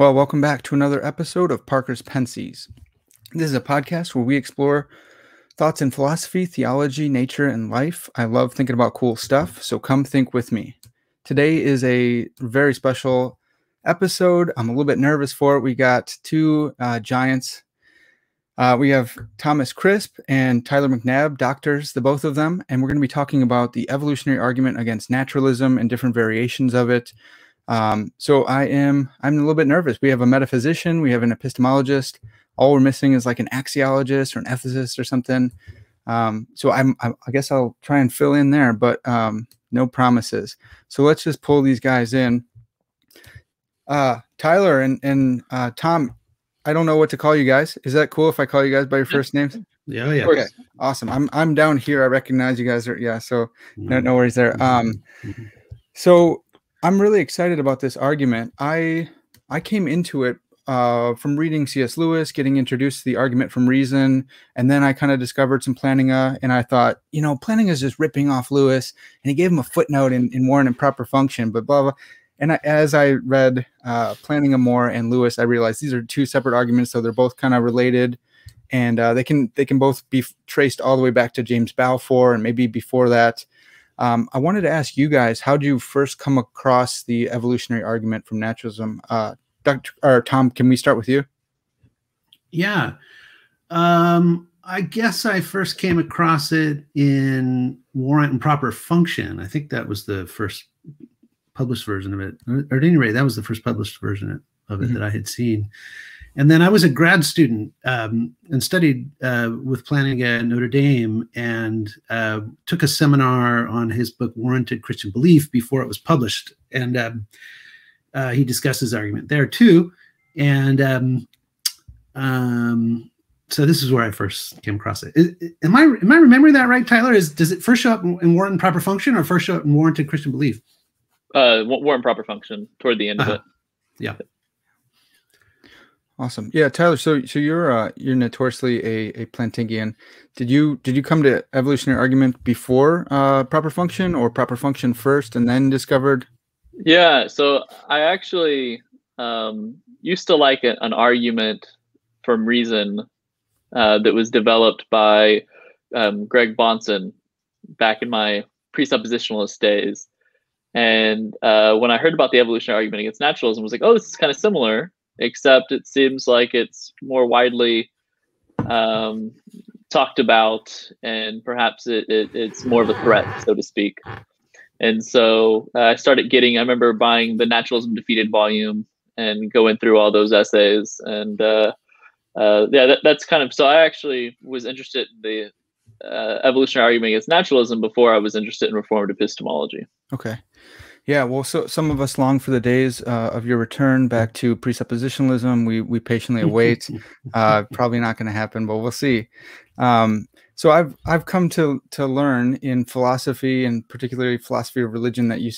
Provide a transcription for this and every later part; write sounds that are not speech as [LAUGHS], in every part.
Well, welcome back to another episode of Parker's Pensées. This is a podcast where we explore thoughts in philosophy, theology, nature, and life. I love thinking about cool stuff, so come think with me. Today is a very special episode. I'm a little bit nervous for it. We got two uh, giants. Uh, we have Thomas Crisp and Tyler McNabb, doctors, the both of them, and we're going to be talking about the evolutionary argument against naturalism and different variations of it. Um, so I am I'm a little bit nervous. We have a metaphysician, we have an epistemologist. All we're missing is like an axiologist or an ethicist or something. Um, so I'm, I, I guess I'll try and fill in there, but um, no promises. So let's just pull these guys in. Uh, Tyler and and uh, Tom, I don't know what to call you guys. Is that cool if I call you guys by your first names? Yeah, yeah. Okay, awesome. I'm I'm down here. I recognize you guys are yeah. So no no worries there. Um, so I'm really excited about this argument. I I came into it uh, from reading C.S. Lewis, getting introduced to the argument from reason, and then I kind of discovered some Plantinga, and I thought, you know, Plantinga is just ripping off Lewis, and he gave him a footnote in, in Warrant and Proper Function, but blah blah. And I, as I read uh, Plantinga more and Lewis, I realized these are two separate arguments, so they're both kind of related, and uh, they can they can both be traced all the way back to James Balfour and maybe before that. Um, I wanted to ask you guys, how did you first come across the evolutionary argument from naturalism? Uh, Dr. or Tom, can we start with you? Yeah. Um, I guess I first came across it in Warrant and Proper Function. I think that was the first published version of it. Or at any rate, that was the first published version of it mm-hmm. that I had seen. And then I was a grad student um, and studied uh, with Plantinga at Notre Dame and uh, took a seminar on his book Warranted Christian Belief before it was published. And um, uh, he discussed his argument there too. And um, um, so this is where I first came across it. Is, am I am I remembering that right, Tyler? Is does it first show up in, in Warrant and Proper Function or first show up in Warranted Christian Belief? Uh, Warrant Proper Function toward the end -huh. of uh-huh. it. Yeah. Awesome. Yeah, Tyler. So so you're uh, you're notoriously a, a Plantingian. Did you did you come to evolutionary argument before uh, proper function or proper function first and then discovered? Yeah. So I actually um, used to like a, an argument from reason uh, that was developed by um, Greg Bahnsen back in my presuppositionalist days. And uh, when I heard about the evolutionary argument against naturalism, I was like, oh, this is kind of similar except it seems like it's more widely um, talked about and perhaps it, it, it's more of a threat, so to speak. And so uh, I started getting, I remember buying the Naturalism Defeated volume and going through all those essays. And uh, uh, yeah, that, that's kind of, so I actually was interested in the uh, evolutionary argument against naturalism before I was interested in reformed epistemology. Okay. Yeah, well, so some of us long for the days uh, of your return back to presuppositionalism. We we patiently [LAUGHS] await. uh, probably not going to happen, but we'll see. Um, so I've I've come to to learn in philosophy and particularly philosophy of religion that you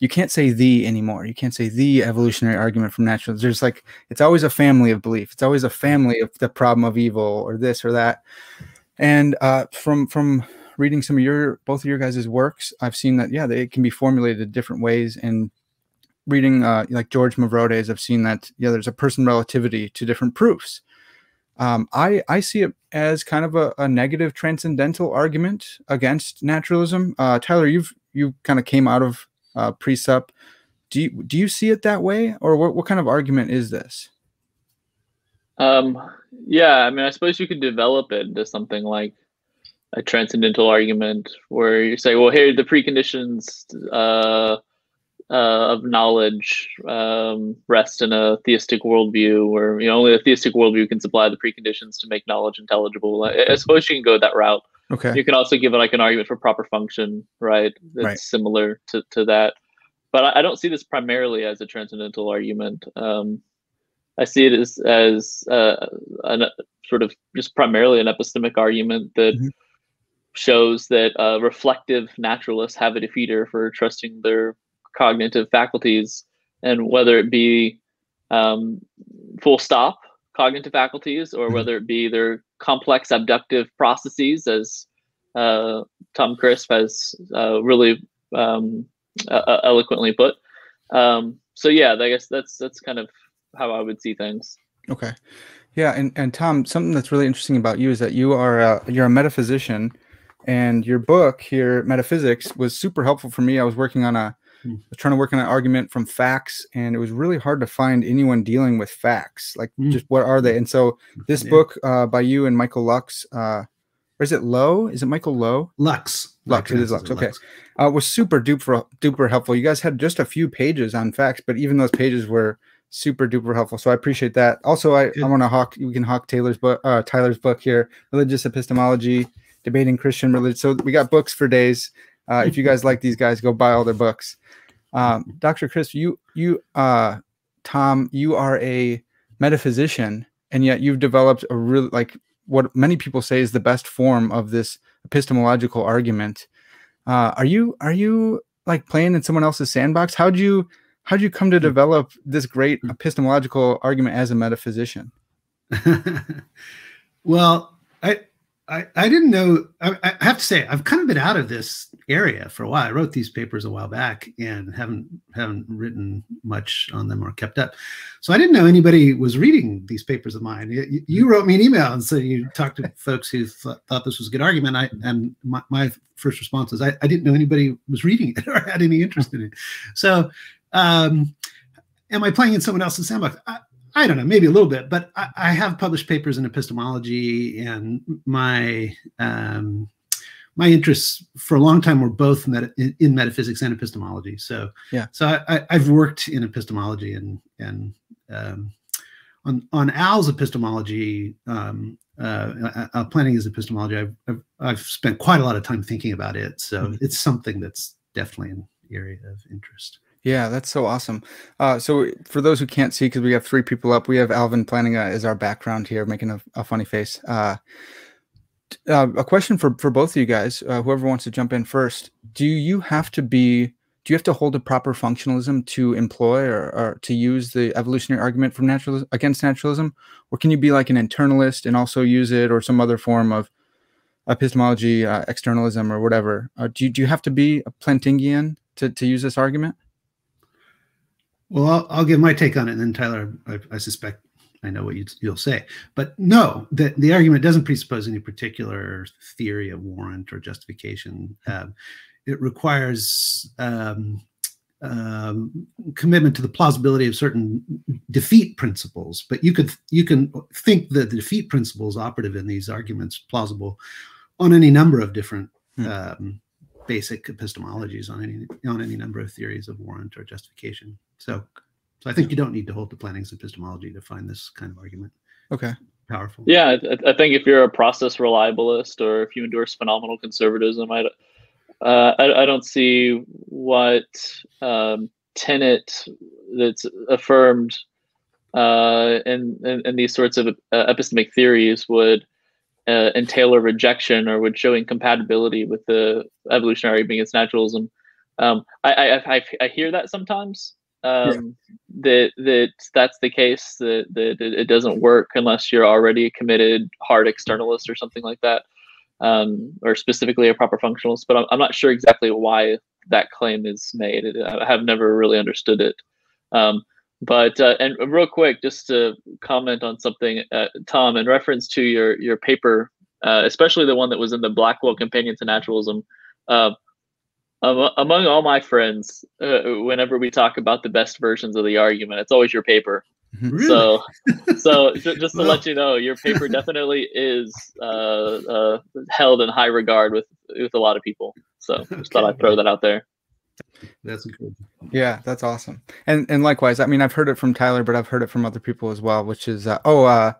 you can't say the anymore. You can't say the evolutionary argument from natural. There's like it's always a family of belief. It's always a family of the problem of evil or this or that. And uh, from from reading some of your both of your guys' works, I've seen that yeah, they can be formulated different ways. And reading uh, like George Mavrodes, I've seen that yeah, there's a person relativity to different proofs. Um, I I see it as kind of a, a negative transcendental argument against naturalism. Uh, Tyler, you've you kind of came out of uh, presup. Do you do you see it that way, or what what kind of argument is this? Um, yeah, I mean, I suppose you could develop it into something like a transcendental argument where you say, well, here are the preconditions uh, uh, of knowledge um, rest in a theistic worldview, where you know only a theistic worldview can supply the preconditions to make knowledge intelligible. I, I suppose you can go that route. Okay. You can also give it like an argument for proper function, right? That's right. similar to, to that. But I, I, don't see this primarily as a transcendental argument. Um, I see it as as uh, an, sort of just primarily an epistemic argument that. Mm-hmm shows that uh, reflective naturalists have a defeater for trusting their cognitive faculties, and whether it be um, full stop cognitive faculties or mm-hmm. whether it be their complex abductive processes, as uh, Tom Crisp has uh, really um, uh, eloquently put. Um, so yeah, I guess that's that's kind of how I would see things. Okay. Yeah, and, and Tom, something that's really interesting about you is that you are a, you're a metaphysician, and your book here, Metaphysics, was super helpful for me. I was working on a hmm. was trying to work on an argument from facts, and it was really hard to find anyone dealing with facts. Like, mm. just what are they? And so, this yeah. book uh, by you and Michael Loux, uh, or is it Lowe? Is it Michael Lowe? Loux. Loux. It is Loux. Okay. Loux. Uh, was super duper duper helpful. You guys had just a few pages on facts, but even those pages were super duper helpful. So I appreciate that. Also, I, I want to hawk we can hawk Taylor's book uh, Tyler's book here, Religious Epistemology, Debating Christian Religion. So we got books for days. Uh, if you guys like these guys, go buy all their books. Um, Dr. Crisp, you you uh, Tom, you are a metaphysician, and yet you've developed a really like what many people say is the best form of this epistemological argument. Uh, are you are you like playing in someone else's sandbox? How'd you how did you come to develop this great epistemological argument as a metaphysician? [LAUGHS] well, I, I, I didn't know. I, I, have to say, I've kind of been out of this area for a while. I wrote these papers a while back and haven't haven't written much on them or kept up. So I didn't know anybody was reading these papers of mine. You, you wrote me an email and said you talked to [LAUGHS] folks who th thought this was a good argument. I and my, my first response is I, I didn't know anybody was reading it [LAUGHS] or had any interest in it. So um, am I playing in someone else's sandbox? I, I don't know, maybe a little bit, but I, I have published papers in epistemology, and my um, my interests for a long time were both meta, in, in, metaphysics and epistemology. So yeah, so I, have worked in epistemology and and um, on on Al's epistemology, um, uh, uh, uh, Plantinga's epistemology. I've, I've, I've spent quite a lot of time thinking about it. So mm -hmm. it's something that's definitely an area of interest. Yeah, that's so awesome. Uh, so for those who can't see, because we have three people up, we have Alvin Plantinga as our background here, making a, a funny face. Uh, uh, a question for for both of you guys, uh, whoever wants to jump in first. Do you have to be? Do you have to hold a proper functionalism to employ or, or to use the evolutionary argument from naturalism against naturalism, or can you be like an internalist and also use it, or some other form of epistemology, uh, externalism, or whatever? Uh, do you, do you have to be a Plantingian to to use this argument? Well, I'll, I'll, give my take on it, and then Tyler, I, I suspect I know what you, will say. But no, the, the argument doesn't presuppose any particular theory of warrant or justification. Um, it requires um, um, commitment to the plausibility of certain defeat principles. But you could you can think that the defeat principles operative in these arguments plausible on any number of different hmm. Basic epistemologies on any on any number of theories of warrant or justification. So, so I think you don't need to hold to Plantinga's epistemology to find this kind of argument. Okay. Powerful. Yeah, I, I think if you're a process reliabilist or if you endorse phenomenal conservatism, I, uh, I, I, don't see what um, tenet that's affirmed uh, in, in, in, these sorts of uh, epistemic theories would uh, entail a rejection or would show incompatibility with the evolutionary being against naturalism. Um, I, I, I, I hear that sometimes, um, yeah. that that that's the case that, that it doesn't work unless you're already a committed hard externalist or something like that um, or specifically a proper functionalist but I'm, I'm not sure exactly why that claim is made i have never really understood it um, but uh, and real quick just to comment on something uh, tom in reference to your your paper uh, especially the one that was in the blackwell companion to naturalism uh, um, among all my friends, uh, whenever we talk about the best versions of the argument, it's always your paper. Mm-hmm. Really? So, [LAUGHS] so just to well, let you know, your paper [LAUGHS] definitely is uh, uh, held in high regard with with a lot of people. So, just okay. thought I'd throw that out there. That's good. Yeah, that's awesome. And and likewise, I mean, I've heard it from Tyler, but I've heard it from other people as well. Which is, uh, oh, uh,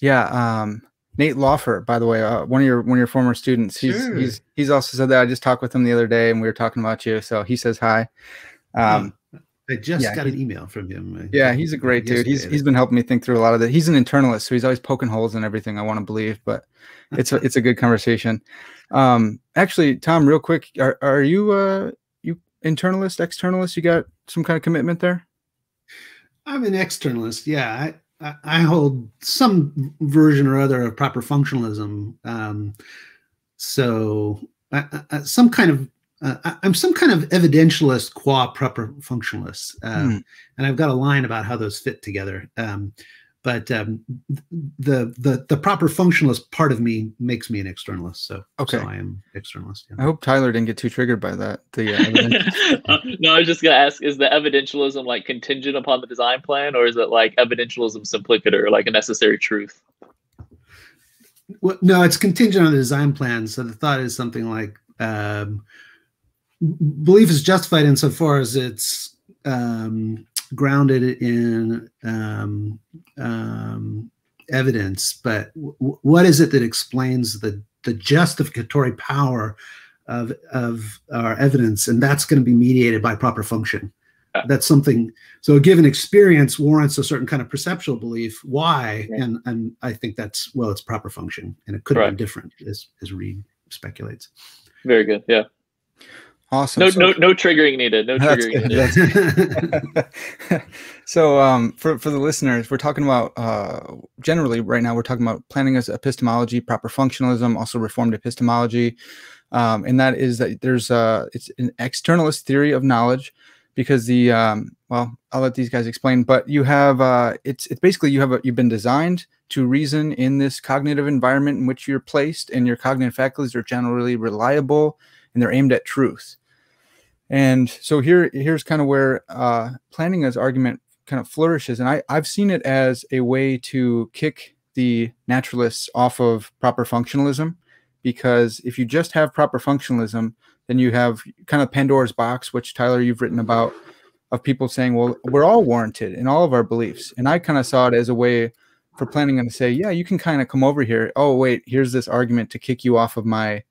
yeah, um, Nate Lawfer, by the way, uh, one of your one of your former students. He's sure. he's he's also said that. I just talked with him the other day, and we were talking about you. So he says hi. Um, I just yeah, got an email from him. Yeah, he's a great dude. He's he's been helping me think through a lot of that. He's an internalist, so he's always poking holes in everything. I want to believe, but it's a it's a good conversation. Um, actually, Tom, real quick, are are you uh you internalist, externalist? You got some kind of commitment there? I'm an externalist. Yeah, I, I hold some version or other of proper functionalism. Um, so some kind of uh, I, am some kind of evidentialist qua proper functionalist, um, mm. and I've got a line about how those fit together. Um, but um, the the the proper functionalist part of me makes me an externalist. So okay, so I am externalist. Yeah. I hope Tyler didn't get too triggered by that. The uh, [LAUGHS] no, I was just gonna ask: Is the evidentialism like contingent upon the design plan, or is it like evidentialism simpliciter, like a necessary truth? Well, no, it's contingent on the design plan. So the thought is something like um, belief is justified insofar as it's um, grounded in um, um, evidence, but what is it that explains the the justificatory power of of our evidence, and that's going to be mediated by proper function. That's something. So a given experience warrants a certain kind of perceptual belief. Why? And and I think that's well, it's proper function, and it could right. been different, as as Reid speculates. Very good. Yeah. Awesome. No, so, no, no triggering needed. No [LAUGHS] triggering needed. [LAUGHS] so, um, for for the listeners, we're talking about uh, generally right now. We're talking about Plantinga's epistemology, proper functionalism, also reformed epistemology, um, and that is that there's a it's an externalist theory of knowledge because the um, well, I'll let these guys explain. But you have uh, it's it's basically you have a, you've been designed to reason in this cognitive environment in which you're placed, and your cognitive faculties are generally reliable and they're aimed at truth. And so here, here's kind of where uh, Plantinga's argument kind of flourishes. And I, I've seen it as a way to kick the naturalists off of proper functionalism, because if you just have proper functionalism, then you have kind of Pandora's box, which Tyler, you've written about, of people saying, well, we're all warranted in all of our beliefs. And I kind of saw it as a way for Plantinga to say, yeah, you can kind of come over here. Oh, wait, here's this argument to kick you off of my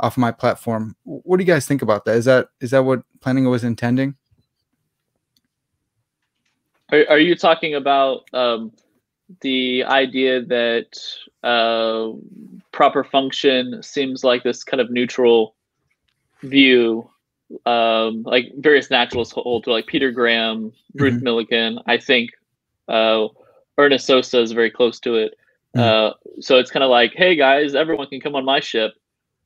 off my platform. What do you guys think about that? Is that is that what Plantinga was intending? Are, are you talking about um, the idea that uh, proper function seems like this kind of neutral view, um, like various naturalists hold to, like Peter Graham, Ruth mm-hmm. Millikan. I think uh, Ernest Sosa is very close to it. Mm-hmm. Uh, so it's kind of like, hey guys, everyone can come on my ship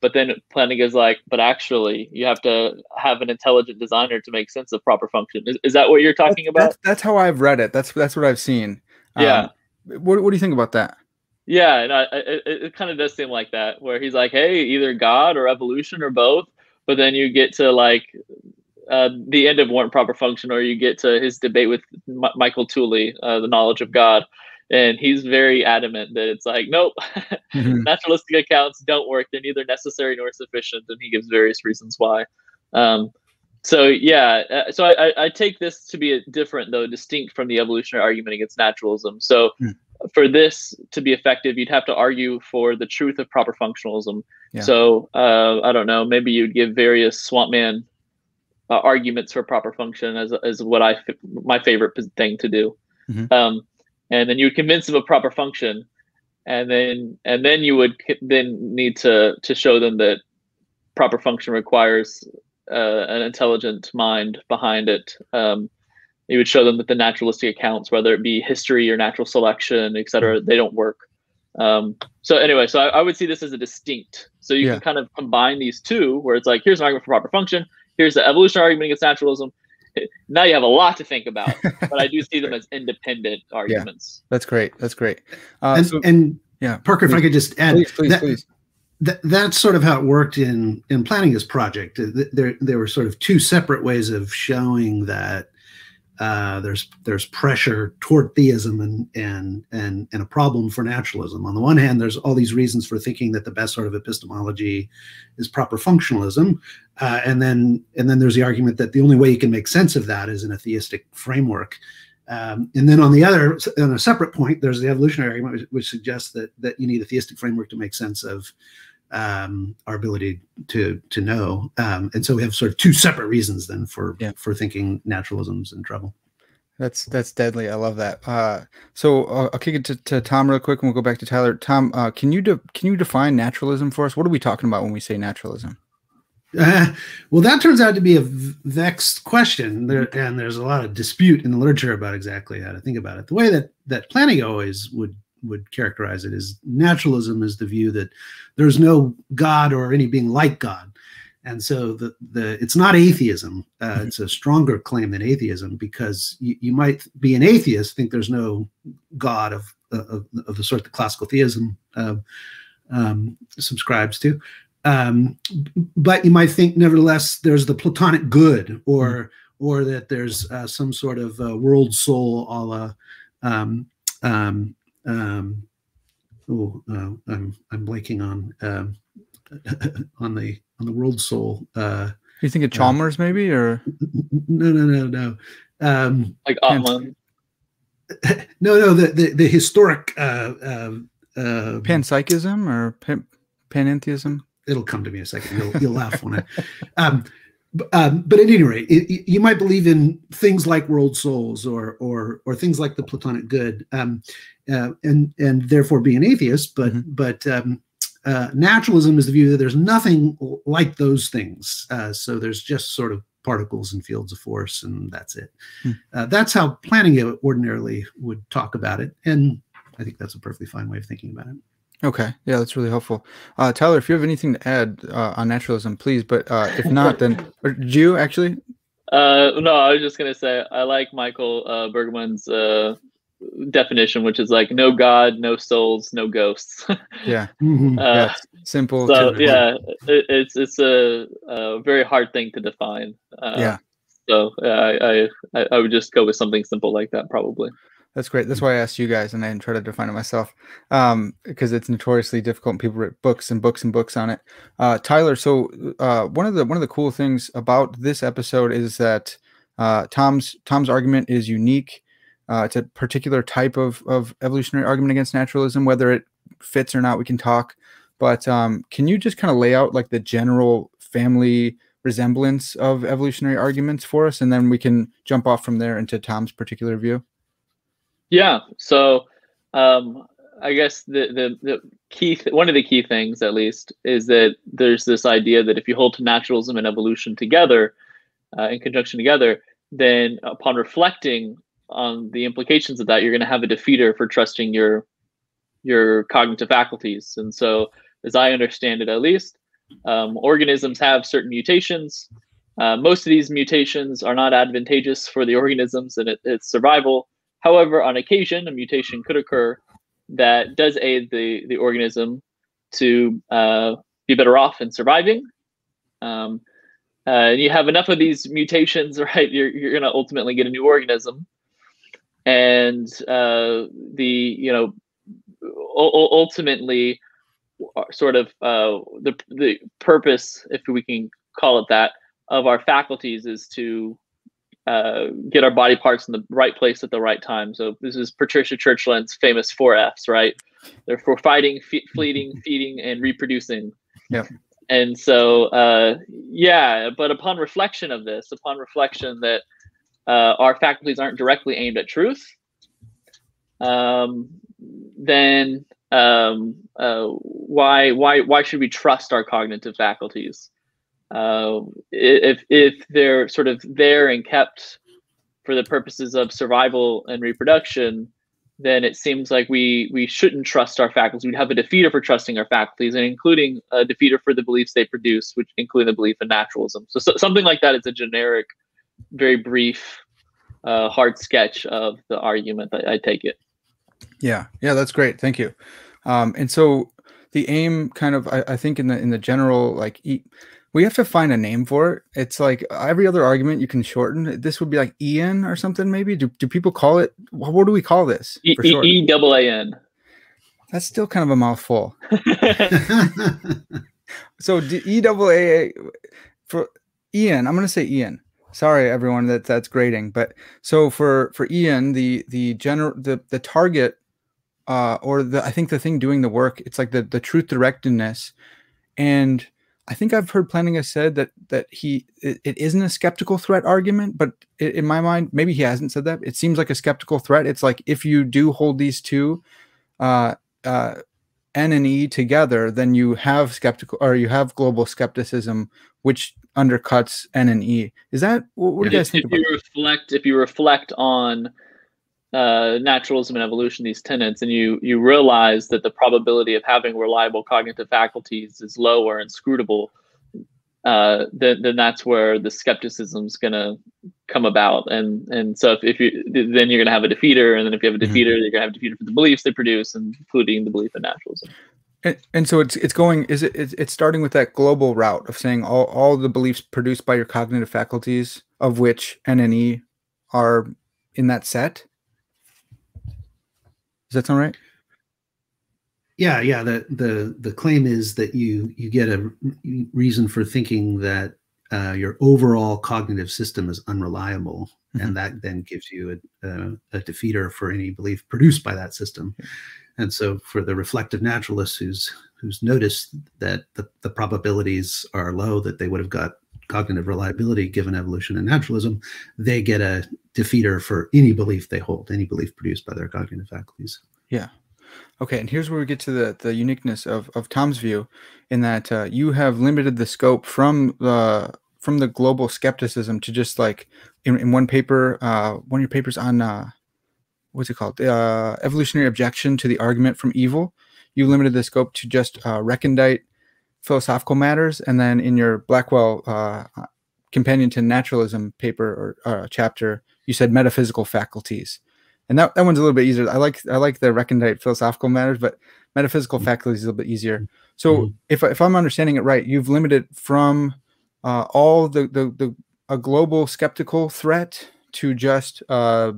but then Plantinga is like, but actually, you have to have an intelligent designer to make sense of proper function. Is, is that what you're talking that's, about? That's, that's, how I've read it. That's that's what I've seen. Yeah. Um, what What do you think about that? Yeah, and I, it, it kind of does seem like that, where he's like, hey, either God or evolution or both. But then you get to like uh, the end of warrant proper function, or you get to his debate with M- Michael Tooley, uh, the knowledge of God, and he's very adamant that it's like nope [LAUGHS] mm-hmm. naturalistic accounts don't work they're neither necessary nor sufficient and he gives various reasons why um, so yeah uh, so I, I, take this to be a different though distinct from the evolutionary argument against naturalism so mm. for this to be effective you'd have to argue for the truth of proper functionalism yeah. so uh, i don't know maybe you'd give various swamp man uh, arguments for proper function as, as what i my favorite thing to do mm-hmm. um, and then you would convince them of proper function and then and then you would then need to to show them that proper function requires uh, an intelligent mind behind it. Um, you would show them that the naturalistic accounts whether it be history or natural selection et cetera they don't work. Um, so anyway so I, I, would see this as a distinct so you yeah. can kind of combine these two where it's like here's an argument for proper function here's the evolutionary argument against naturalism [LAUGHS] now you have a lot to think about, [LAUGHS] but I do see them as independent arguments. Yeah, that's great. That's great. Uh, and, so, and, yeah, Parker, please, if I could just add, please, please, that, please. That, that's sort of how it worked in in Plantinga's project. There there were sort of two separate ways of showing that uh, there's there's pressure toward theism and and and and a problem for naturalism. On the one hand, there's all these reasons for thinking that the best sort of epistemology is proper functionalism, uh, and then and then there's the argument that the only way you can make sense of that is in a theistic framework. Um, and then on the other, on a separate point, there's the evolutionary argument, which, which suggests that that you need a theistic framework to make sense of um, our ability to to know. Um, and so we have sort of two separate reasons then for yeah. for thinking naturalism's in trouble. That's that's deadly. I love that. Uh, so uh, I'll kick it to, to, Tom real quick, and we'll go back to Tyler. Tom, uh, can you can you define naturalism for us? What are we talking about when we say naturalism? Uh, well, that turns out to be a vexed question, there, and there's a lot of dispute in the literature about exactly how to think about it. The way that that Plantinga always would would characterize it is naturalism is the view that there's no God or any being like God. and so the the it's not atheism. Uh, mm-hmm. It's a stronger claim than atheism because you, you might be an atheist, think there's no God of of, of the sort that classical theism uh, um, subscribes to. Um, but you might think, nevertheless, there's the Platonic good, or mm-hmm. or that there's uh, some sort of uh, world soul, a la um, um, um, oh, uh, I'm I'm blanking on um, [LAUGHS] on the on the world soul. Uh, you think of uh, Chalmers, uh, maybe, or no, no, no, no. Um, like Atman. [LAUGHS] no, no, the the, the historic uh, uh, uh, panpsychism or pan, panentheism. It'll come to me in a second. You'll you'll laugh when I. [LAUGHS] Um, um, but at any rate, it, you might believe in things like world souls or or or things like the Platonic good, um, uh, and and therefore be an atheist. But mm-hmm. but um, uh, naturalism is the view that there's nothing like those things. Uh, so there's just sort of particles and fields of force, and that's it. Uh, that's how Plantinga ordinarily would talk about it, and I think that's a perfectly fine way of thinking about it. Okay, yeah, that's really helpful. Uh, Tyler, if you have anything to add uh, on naturalism, please. But uh, if [LAUGHS] not, then or, do you actually? no, I was just gonna say I like Michael Bergmann's definition, which is like no God, no souls, no ghosts. [LAUGHS] yeah. Mm-hmm. Uh, yeah. Simple. So yeah, it, it's it's a, a, very hard thing to define. Uh, yeah. So I, I I would just go with something simple like that probably. That's great. That's why I asked you guys, and I didn't try to define it myself, um, because it's notoriously difficult. And people write books and books and books on it. Uh, Tyler, so uh, one of the one of the cool things about this episode is that uh, Tom's Tom's argument is unique uh, it's a particular type of, of evolutionary argument against naturalism. Whether it fits or not, we can talk. But um, can you just kind of lay out like the general family resemblance of evolutionary arguments for us, and then we can jump off from there into Tom's particular view? Yeah. So um, I guess the the, the key th- one of the key things, at least, is that there's this idea that if you hold to naturalism and evolution together, uh, in conjunction together, then upon reflecting on the implications of that, you're going to have a defeater for trusting your your cognitive faculties. And so, as I understand it, at least, um, organisms have certain mutations. Uh, most of these mutations are not advantageous for the organisms and it, its survival. However, on occasion, a mutation could occur that does aid the the organism to uh, be better off in surviving. Um, uh, and you have enough of these mutations, [LAUGHS] right? You're, you're going to ultimately get a new organism and uh, the you know ultimately uh, sort of uh, the the purpose, if we can call it that, of our faculties is to uh, get our body parts in the right place at the right time. So this is Patricia Churchland's famous four Fs, right? They're for fighting, fe- fleeting, [LAUGHS] feeding, and reproducing. Yeah. And so, uh, yeah, but upon reflection of this, upon reflection that uh, our faculties aren't directly aimed at truth, um, then um, uh, why why why should we trust our cognitive faculties? Uh, if if they're sort of there and kept for the purposes of survival and reproduction, then it seems like we we shouldn't trust our faculties. We'd have a defeater for trusting our faculties, and including a defeater for the beliefs they produce, which include the belief in naturalism. So, so something like that is a generic very brief, uh, hard sketch of the argument. I, I take it. Yeah, yeah, that's great. Thank you. Um, and so the aim, kind of, I, I think in the in the general, like, e- we have to find a name for it. It's like every other argument you can shorten. This would be like Ian or something, maybe. Do, do people call it? What do we call this? E E double A N. That's still kind of a mouthful. [LAUGHS] [LAUGHS] so E double A for Ian. I'm going to say Ian sorry everyone that that's grading but so for for ian the the general the the target uh or the i think the thing doing the work it's like the the truth directedness and i think i've heard Plantinga said that that he it, it isn't a skeptical threat argument but it, in my mind maybe he hasn't said that it seems like a skeptical threat it's like if you do hold these two uh uh N and E together, then you have skeptical or you have global skepticism, which undercuts N and E. Is that what, what do you guys if, think if about? You reflect, if you reflect on uh, naturalism and evolution, these tenets, and you you realize that the probability of having reliable cognitive faculties is low or inscrutable, uh, then then that's where the skepticism is going to come about. And and so if, if you then you're going to have a defeater, and then if you have a mm-hmm. defeater, mm-hmm. you're going to have a defeater for the beliefs they produce, including the belief in naturalism. And, and so it's it's going is it it's starting with that global route of saying all all the beliefs produced by your cognitive faculties, of which and NNE are in that set. Does that sound right? Yeah, yeah. The the the claim is that you you get a reason for thinking that uh, your overall cognitive system is unreliable, mm-hmm. and that then gives you a, a, a, defeater for any belief produced by that system. And so, for the reflective naturalist who's who's noticed that the, the probabilities are low that they would have got cognitive reliability given evolution and naturalism, they get a defeater for any belief they hold, any belief produced by their cognitive faculties. Yeah. Okay, and here's where we get to the, the uniqueness of, of Tom's view, in that uh, you have limited the scope from the from the global skepticism to just like in, in one paper, uh, one of your papers on uh, what's it called, uh, evolutionary objection to the argument from evil. You limited the scope to just uh, recondite philosophical matters, and then in your Blackwell uh, companion to naturalism paper or uh, chapter, you said metaphysical faculties and that, that one's a little bit easier. I like I like the recondite philosophical matters, but metaphysical mm-hmm. faculties is a little bit easier. So mm-hmm. if if I'm understanding it right, you've limited from uh, all the, the the a global skeptical threat to just uh,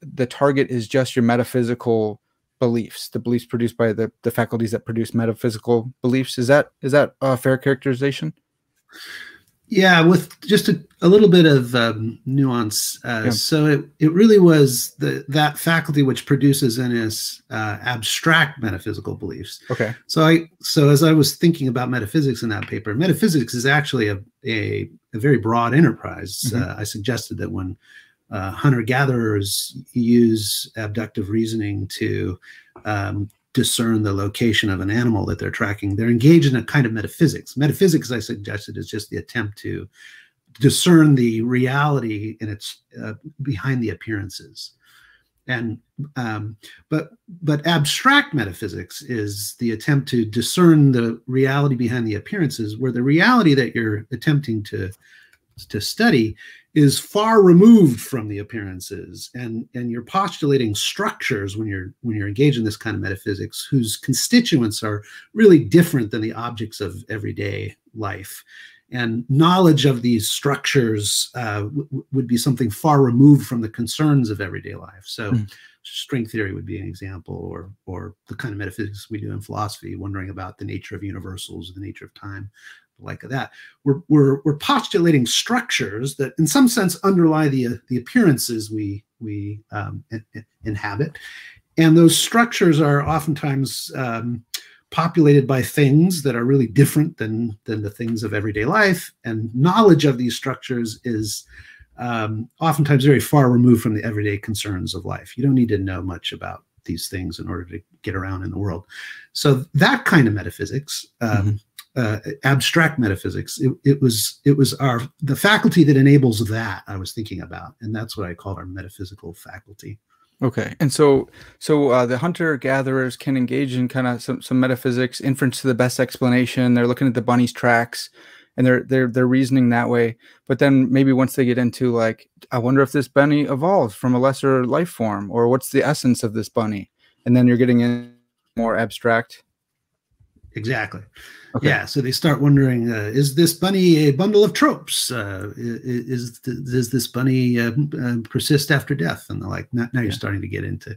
the target is just your metaphysical beliefs, the beliefs produced by the the faculties that produce metaphysical beliefs. Is that is that a fair characterization? Yeah, with just a, a little bit of um, nuance. Uh, yeah. So it, it really was the that faculty which produces in us uh, abstract metaphysical beliefs. Okay. So I so as I was thinking about metaphysics in that paper, metaphysics is actually a a, a very broad enterprise. Mm-hmm. Uh, I suggested that when uh, hunter gatherers use abductive reasoning to um, discern the location of an animal that they're tracking. They're engaged in a kind of metaphysics. Metaphysics, I suggested, is just the attempt to discern the reality in its uh, behind the appearances. And um, but but abstract metaphysics is the attempt to discern the reality behind the appearances, where the reality that you're attempting to to study is far removed from the appearances and and you're postulating structures when you're when you're engaged in this kind of metaphysics whose constituents are really different than the objects of everyday life and knowledge of these structures uh, would be something far removed from the concerns of everyday life so mm. string theory would be an example or or the kind of metaphysics we do in philosophy wondering about the nature of universals the nature of time like that. We're, we're, we're postulating structures that, in some sense, underlie the, the appearances we, we um, in, in, inhabit. And those structures are oftentimes um, populated by things that are really different than, than the things of everyday life. And knowledge of these structures is um, oftentimes very far removed from the everyday concerns of life. You don't need to know much about these things in order to get around in the world. So that kind of metaphysics um, mm -hmm uh, abstract metaphysics. It, it, was it was our the faculty that enables that I was thinking about, and that's what I called our metaphysical faculty. Okay, and so so uh, the hunter gatherers can engage in kind of some some metaphysics, inference to the best explanation. They're looking at the bunny's tracks, and they're they're they're reasoning that way. But then maybe once they get into like, I wonder if this bunny evolved from a lesser life form, or what's the essence of this bunny, and then you're getting in more abstract. Exactly. Okay. Yeah, so they start wondering: uh, Is this bunny a bundle of tropes? Uh, is, does this bunny uh, uh, persist after death? And they're like, now, now you're starting to get into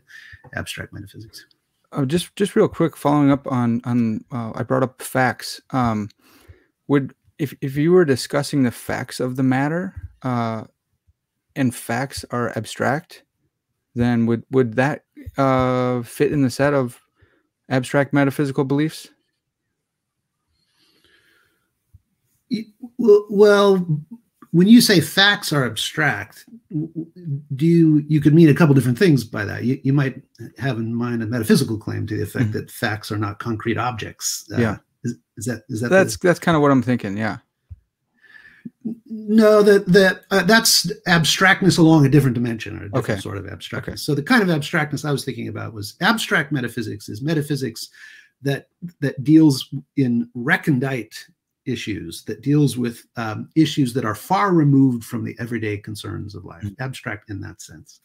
abstract metaphysics. Oh, just just real quick, following up on on uh, I brought up facts. Um, would if if you were discussing the facts of the matter, uh, and facts are abstract, then would would that fit in the set of abstract metaphysical beliefs? Well, when you say facts are abstract, do you you could mean a couple different things by that? You, you might have in mind a metaphysical claim to the effect mm-hmm. that facts are not concrete objects. Uh, yeah, is, is, that is that that's the, that's kind of what I'm thinking. Yeah. No, that that uh, that's abstractness along a different dimension or a different okay. sort of abstractness. Okay. So the kind of abstractness I was thinking about was abstract metaphysics is metaphysics that that deals in recondite issues that deals with um, issues that are far removed from the everyday concerns of life, mm-hmm. abstract in that sense.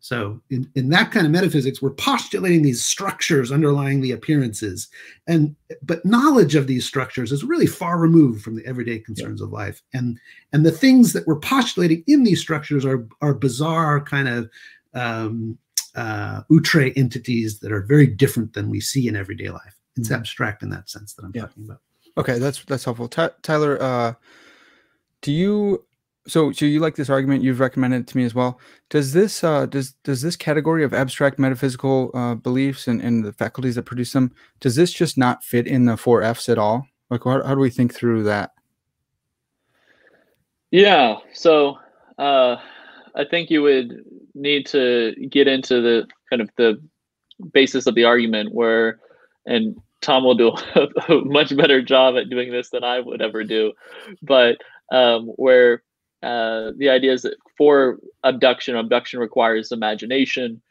So in, in that kind of metaphysics, we're postulating these structures underlying the appearances. And but knowledge of these structures is really far removed from the everyday concerns yeah. of life. And and the things that we're postulating in these structures are are bizarre kind of um, uh, outre entities that are very different than we see in everyday life. It's mm-hmm. abstract in that sense that I'm yeah. talking about. Okay, that's that's helpful. Ty Tyler, uh, do you so so you like this argument? You've recommended it to me as well. Does this uh, does does this category of abstract metaphysical uh, beliefs and, and the faculties that produce them does this just not fit in the four Fs at all? Like, how, how do we think through that? Yeah. So uh, I think you would need to get into the kind of the basis of the argument where, and Tom will do a, [LAUGHS] a much better job at doing this than I would ever do, but um, where uh, the idea is that for abduction, abduction requires imagination.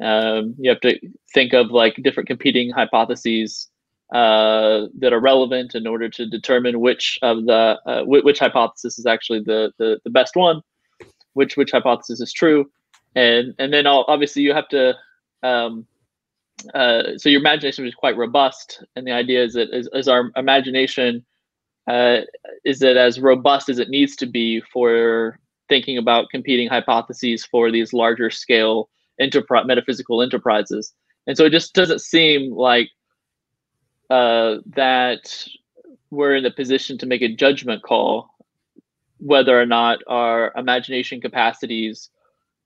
Um, you have to think of like different competing hypotheses uh, that are relevant in order to determine which of the uh, which hypothesis is actually the, the the best one, which which hypothesis is true, and and then obviously you have to. Um, uh, so your imagination is quite robust, and the idea is that is, our imagination uh, is it as robust as it needs to be for thinking about competing hypotheses for these larger scale metaphysical enterprises? And so it just doesn't seem like uh, that we're in a position to make a judgment call whether or not our imagination capacities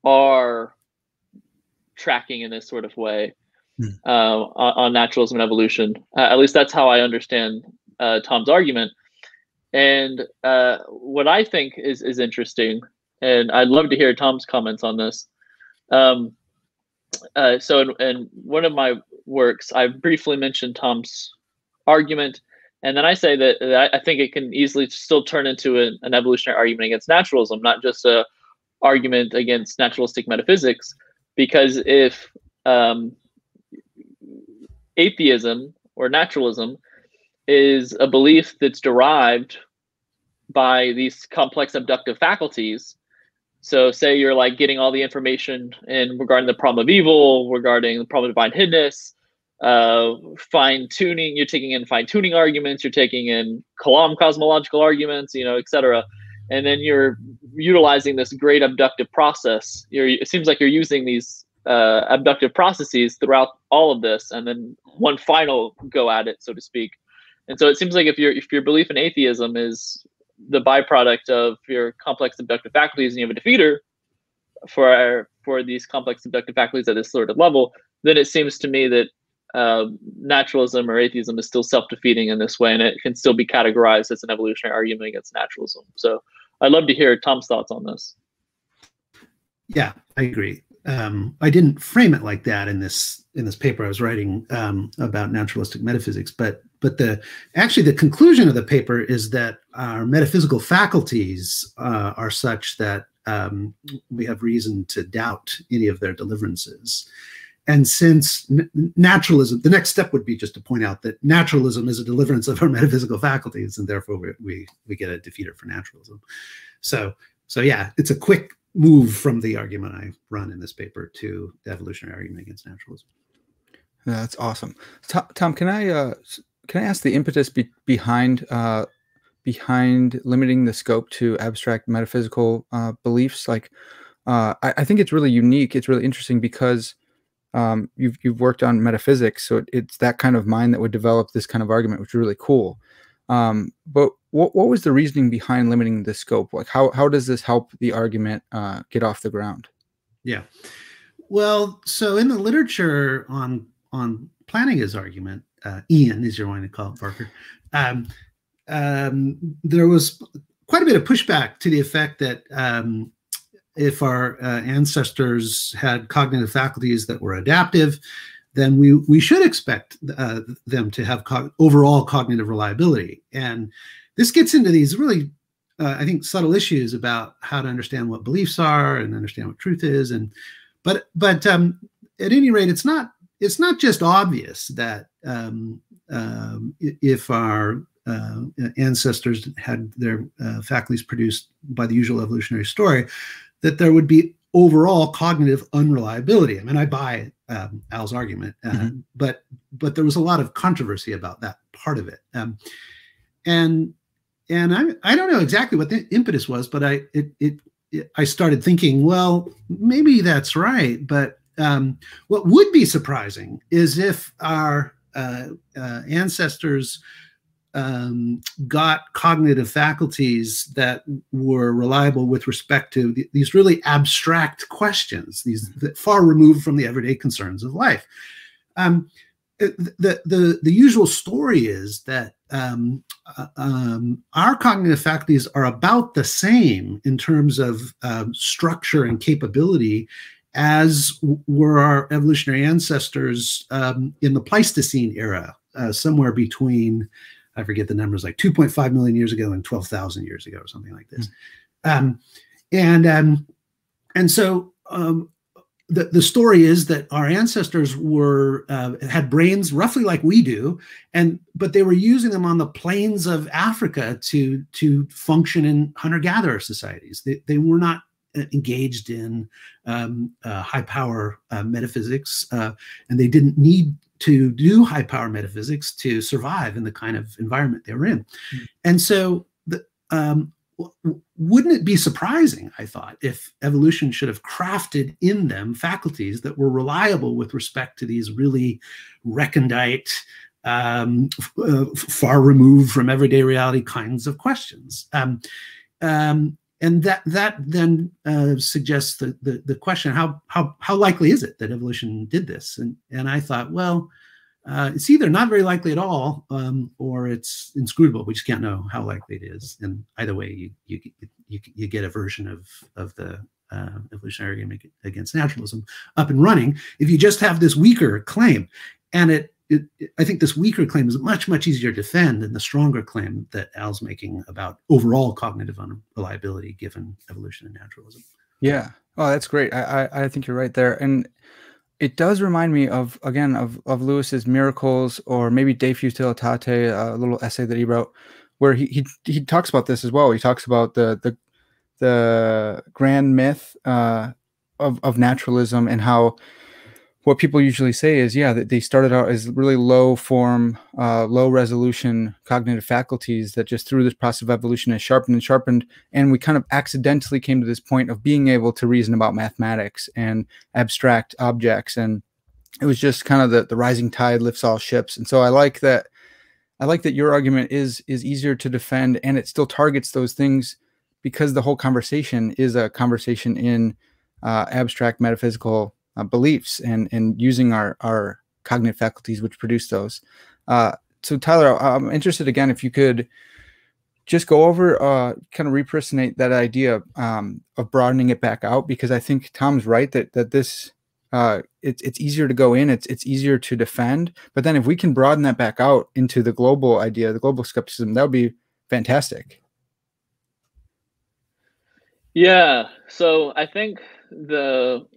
are tracking in this sort of way hmm. uh, on, on, naturalism and evolution. Uh, at least that's how I understand uh, Tom's argument. And uh, what I think is is interesting, and I'd love to hear Tom's comments on this. Um, uh, so, in, in, one of my works, I briefly mentioned Tom's argument, and then I say that, that I think it can easily still turn into an, an evolutionary argument against naturalism, not just a argument against naturalistic metaphysics. Because if um, atheism or naturalism is a belief that's derived by these complex abductive faculties. So, say you're like getting all the information in regarding the problem of evil, regarding the problem of divine hiddenness, uh, fine tuning. You're taking in fine tuning arguments. You're taking in Kalam cosmological arguments, you know, etc. And then you're utilizing this great abductive process. You're, it seems like you're using these uh, abductive processes throughout all of this, and then one final go at it, so to speak. And so it seems like if your if your belief in atheism is the byproduct of your complex abductive faculties and you have a defeater for our, for these complex abductive faculties at this sort of level, then it seems to me that uh, naturalism or atheism is still self-defeating in this way, and it can still be categorized as an evolutionary argument against naturalism. So I'd love to hear Tom's thoughts on this. Yeah, I agree um, I didn't frame it like that in this in this paper I was writing um, about naturalistic metaphysics, but but the actually the conclusion of the paper is that our metaphysical faculties uh, are such that um, we have reason to doubt any of their deliverances. And since naturalism, the next step would be just to point out that naturalism is a deliverance of our [LAUGHS] metaphysical faculties, and therefore we we, we get a defeater for naturalism. So so yeah, it's a quick move from the argument I run in this paper to the evolutionary argument against naturalism. That's awesome, Tom. Can I uh, can I ask the impetus be behind uh, behind limiting the scope to abstract metaphysical uh, beliefs? Like, uh, I, I, think it's really unique. It's really interesting because um, you've you've worked on metaphysics, so it, it's that kind of mind that would develop this kind of argument, which is really cool. Um, but what, what was the reasoning behind limiting the scope? Like how, how does this help the argument uh, get off the ground? Yeah. Well, so in the literature on on Plantinga's argument, uh, Ian, as you're wanting to call it, Parker, um, um, there was quite a bit of pushback to the effect that um, if our uh, ancestors had cognitive faculties that were adaptive, then we we should expect uh, them to have co overall cognitive reliability. And this gets into these really, uh, I think, subtle issues about how to understand what beliefs are and understand what truth is. And but but um, at any rate, it's not it's not just obvious that um, um, if our uh, ancestors had their uh, faculties produced by the usual evolutionary story, that there would be overall cognitive unreliability. I mean, I buy um, Al's argument, uh, mm-hmm. but but there was a lot of controversy about that part of it, um, and and I I don't know exactly what the impetus was, but I it it, it I started thinking, well, maybe that's right, but um, what would be surprising is if our uh, uh, ancestors um, got cognitive faculties that were reliable with respect to th these really abstract questions, these that far removed from the everyday concerns of life. Um, the, the, the usual story is that um, uh, um, our cognitive faculties are about the same in terms of uh, structure and capability as were our evolutionary ancestors um, in the Pleistocene era, uh, somewhere between I forget the numbers, like 2.5 million years ago and 12,000 years ago, or something like this. Mm. Um, and um, and so um, the the story is that our ancestors were uh, had brains roughly like we do, and but they were using them on the plains of Africa to to function in hunter gatherer societies. They they were not uh, engaged in um, uh, high power uh, metaphysics, uh, and they didn't need to do high power metaphysics to survive in the kind of environment they were in. Mm-hmm. And so, the, um, wouldn't it be surprising, I thought, if evolution should have crafted in them faculties that were reliable with respect to these really recondite, um, uh, far removed from everyday reality kinds of questions? Um, um and that that then uh, suggests the, the, the question how how how likely is it that evolution did this? And and I thought well uh, it's either not very likely at all um, or it's inscrutable. We just can't know how likely it is. And either way you you you, you get a version of of the uh, evolutionary argument against naturalism up and running if you just have this weaker claim. And it it, I think this weaker claim is much, much easier to defend than the stronger claim that Al's making about overall cognitive unreliability given evolution and naturalism. Yeah. Oh, that's great. I, I, I think you're right there. And it does remind me of, again, of, of Lewis's Miracles or maybe De Futilitate, a little essay that he wrote where he, he, he talks about this as well. He talks about the, the, the grand myth uh, of, of naturalism and how what people usually say is, yeah, that they started out as really low form, uh, low resolution cognitive faculties that just through this process of evolution has sharpened and sharpened. And we kind of accidentally came to this point of being able to reason about mathematics and abstract objects. And it was just kind of the, the rising tide lifts all ships. And so I like that. I like that your argument is is easier to defend and it still targets those things because the whole conversation is a conversation in uh, abstract metaphysical uh, beliefs and and using our our cognitive faculties which produce those. Uh, so Tyler, I'm interested again if you could just go over uh, kind of repersonate that idea um, of broadening it back out because I think Tom's right that that this uh, it's it's easier to go in, it's it's easier to defend. But then if we can broaden that back out into the global idea, the global skepticism, that would be fantastic. Yeah. So I think the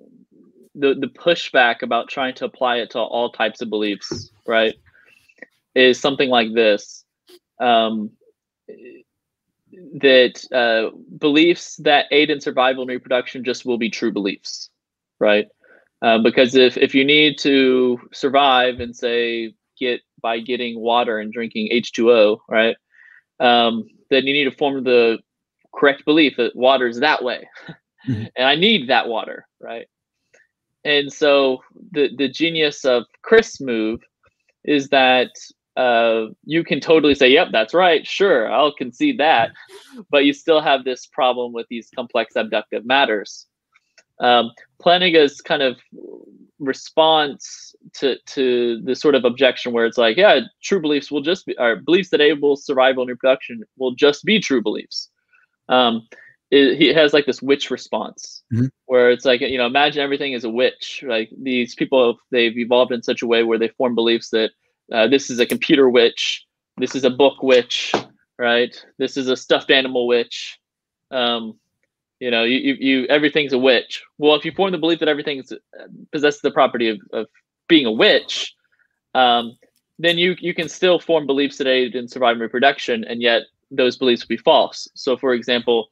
the the pushback about trying to apply it to all types of beliefs, right, is something like this. Um, that uh, beliefs that aid in survival and reproduction just will be true beliefs, right? Uh, because if if you need to survive and say get by getting water and drinking H2O, right, um, then you need to form the correct belief that water is that way, mm-hmm. [LAUGHS] and I need that water, right? And so the the genius of Crisp's move is that uh, you can totally say, "Yep, that's right. Sure, I'll concede that," [LAUGHS] but you still have this problem with these complex abductive matters. Um, Plantinga's kind of response to to the sort of objection where it's like, yeah, true beliefs will just be, or beliefs that enable survival and reproduction will just be true beliefs. Um, it, he has like this witch response mm-hmm. where it's like you know imagine everything is a witch like these people they've evolved in such a way where they form beliefs that uh, this is a computer witch this is a book witch right this is a stuffed animal witch um, you know you, you, you everything's a witch well if you form the belief that everything uh, possesses the property of, of being a witch um, then you you can still form beliefs that aid in survival and reproduction, and yet those beliefs will be false. So, for example,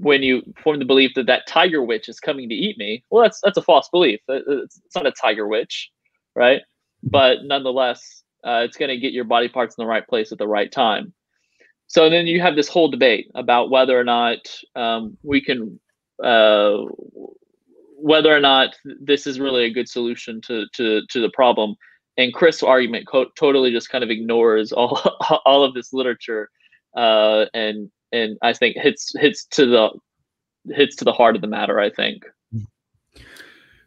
when you form the belief that that tiger witch is coming to eat me, well, that's that's a false belief. It's, not a tiger witch, right? But nonetheless, uh, it's going to get your body parts in the right place at the right time. So then you have this whole debate about whether or not um, we can, uh, whether or not this is really a good solution to to to the problem. And Crisp's argument co- totally just kind of ignores all [LAUGHS] all of this literature, uh, and and I think hits hits to the hits to the heart of the matter. I think.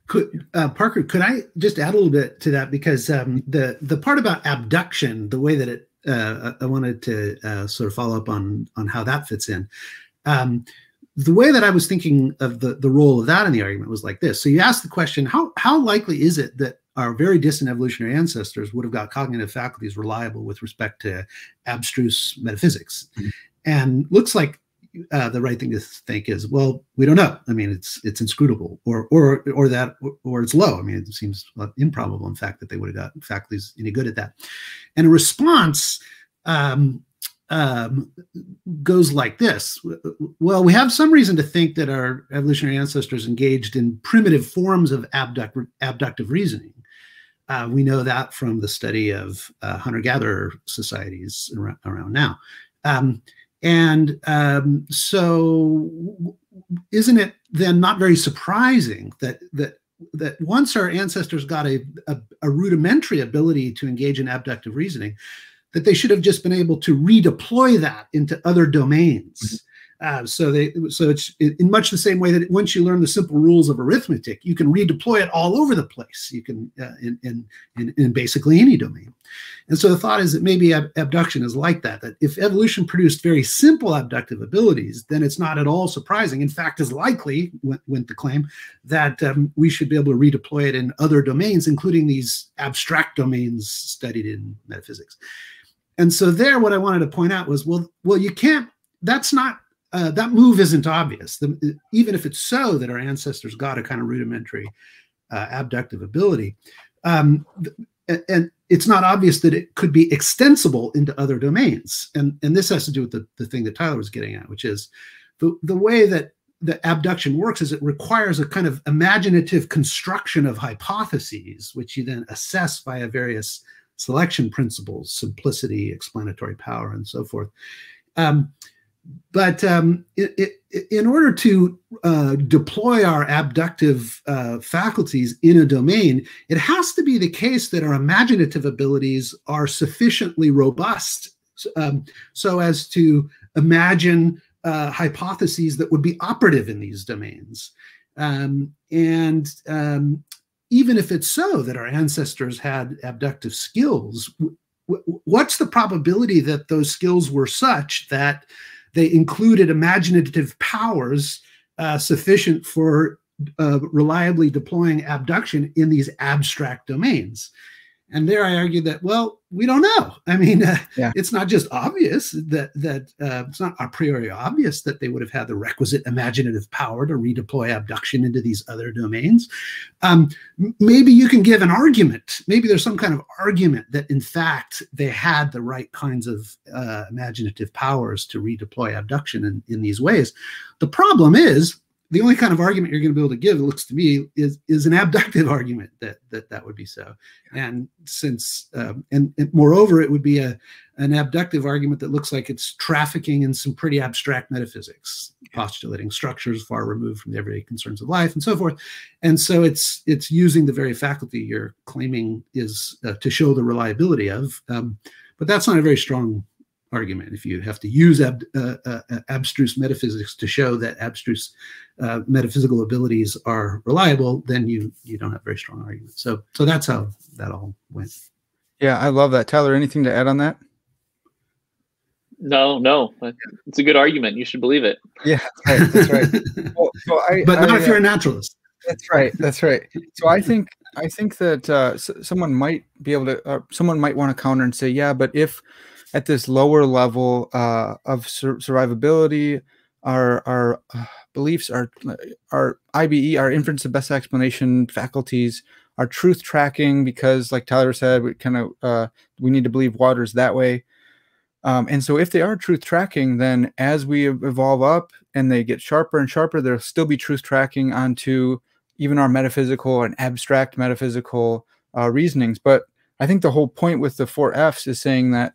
Could uh, Parker? Could I just add a little bit to that because um, the the part about abduction, the way that it, uh, I wanted to uh, sort of follow up on on how that fits in. Um, the way that I was thinking of the the role of that in the argument was like this. So you ask the question, how how likely is it that our very distant evolutionary ancestors would have got cognitive faculties reliable with respect to abstruse metaphysics? Mm -hmm. And looks like uh, the right thing to think is, well, we don't know. I mean, it's it's inscrutable, or or or that, or it's low. I mean, it seems improbable, in fact, that they would have got faculties any good at that. And a response um, um, goes like this: Well, we have some reason to think that our evolutionary ancestors engaged in primitive forms of abduct, abductive reasoning. Uh, we know that from the study of uh, hunter-gatherer societies around, around now. Um, and um, so, isn't it then not very surprising that that that once our ancestors got a, a, a rudimentary ability to engage in abductive reasoning, that they should have just been able to redeploy that into other domains. Mm -hmm. Uh, so they so it's in much the same way that once you learn the simple rules of arithmetic, you can redeploy it all over the place. You can uh, in, in, in in basically any domain. And so the thought is that maybe ab abduction is like that. That if evolution produced very simple abductive abilities, then it's not at all surprising. In fact, is likely went, went the claim that um, we should be able to redeploy it in other domains, including these abstract domains studied in metaphysics. And so there, what I wanted to point out was, well, well, you can't. That's not uh, that move isn't obvious. The, even if it's so that our ancestors got a kind of rudimentary uh, abductive ability, um, and it's not obvious that it could be extensible into other domains. And, and this has to do with the, the thing that Tyler was getting at, which is the, the way that the abduction works is it requires a kind of imaginative construction of hypotheses, which you then assess via various selection principles, simplicity, explanatory power, and so forth. Um, but um, it, it, in order to uh, deploy our abductive uh, faculties in a domain, it has to be the case that our imaginative abilities are sufficiently robust um, so as to imagine uh, hypotheses that would be operative in these domains. Um, and um, even if it's so that our ancestors had abductive skills, what's the probability that those skills were such that they included imaginative powers uh, sufficient for uh, reliably deploying abduction in these abstract domains. And there I argue that, well, we don't know. I mean, uh, yeah. it's not just obvious that that uh, it's not a priori obvious that they would have had the requisite imaginative power to redeploy abduction into these other domains. Um, maybe you can give an argument. Maybe there's some kind of argument that, in fact, they had the right kinds of uh, imaginative powers to redeploy abduction in, in these ways. The problem is the only kind of argument you're going to be able to give, it looks to me, is is an abductive [LAUGHS] argument that that that would be so. And since um, and, and, moreover, it would be a an abductive argument that looks like it's trafficking in some pretty abstract metaphysics, postulating structures far removed from the everyday concerns of life and so forth. And so it's it's using the very faculty you're claiming is uh, to show the reliability of. Um, but that's not a very strong argument. If you have to use ab, uh, uh, abstruse metaphysics to show that abstruse uh, metaphysical abilities are reliable, then you you don't have very strong arguments. So so that's how that all went. Yeah, I love that. Tyler, anything to add on that? No, no, it's a good argument. You should believe it. Yeah, that's right. That's right. [LAUGHS] well, so I, but not I, if you're a naturalist. That's right. That's right. So I think I think that uh, someone might be able to, uh, someone might want to counter and say, yeah, but if at this lower level uh, of sur survivability, our our uh, beliefs, our our IBE, our inference of best explanation faculties are truth tracking because, like Tyler said, we kind of uh, we need to believe water's that way. Um, and so, if they are truth tracking, then as we evolve up and they get sharper and sharper, there'll still be truth tracking onto even our metaphysical and abstract metaphysical uh, reasonings. But I think the whole point with the four Fs is saying that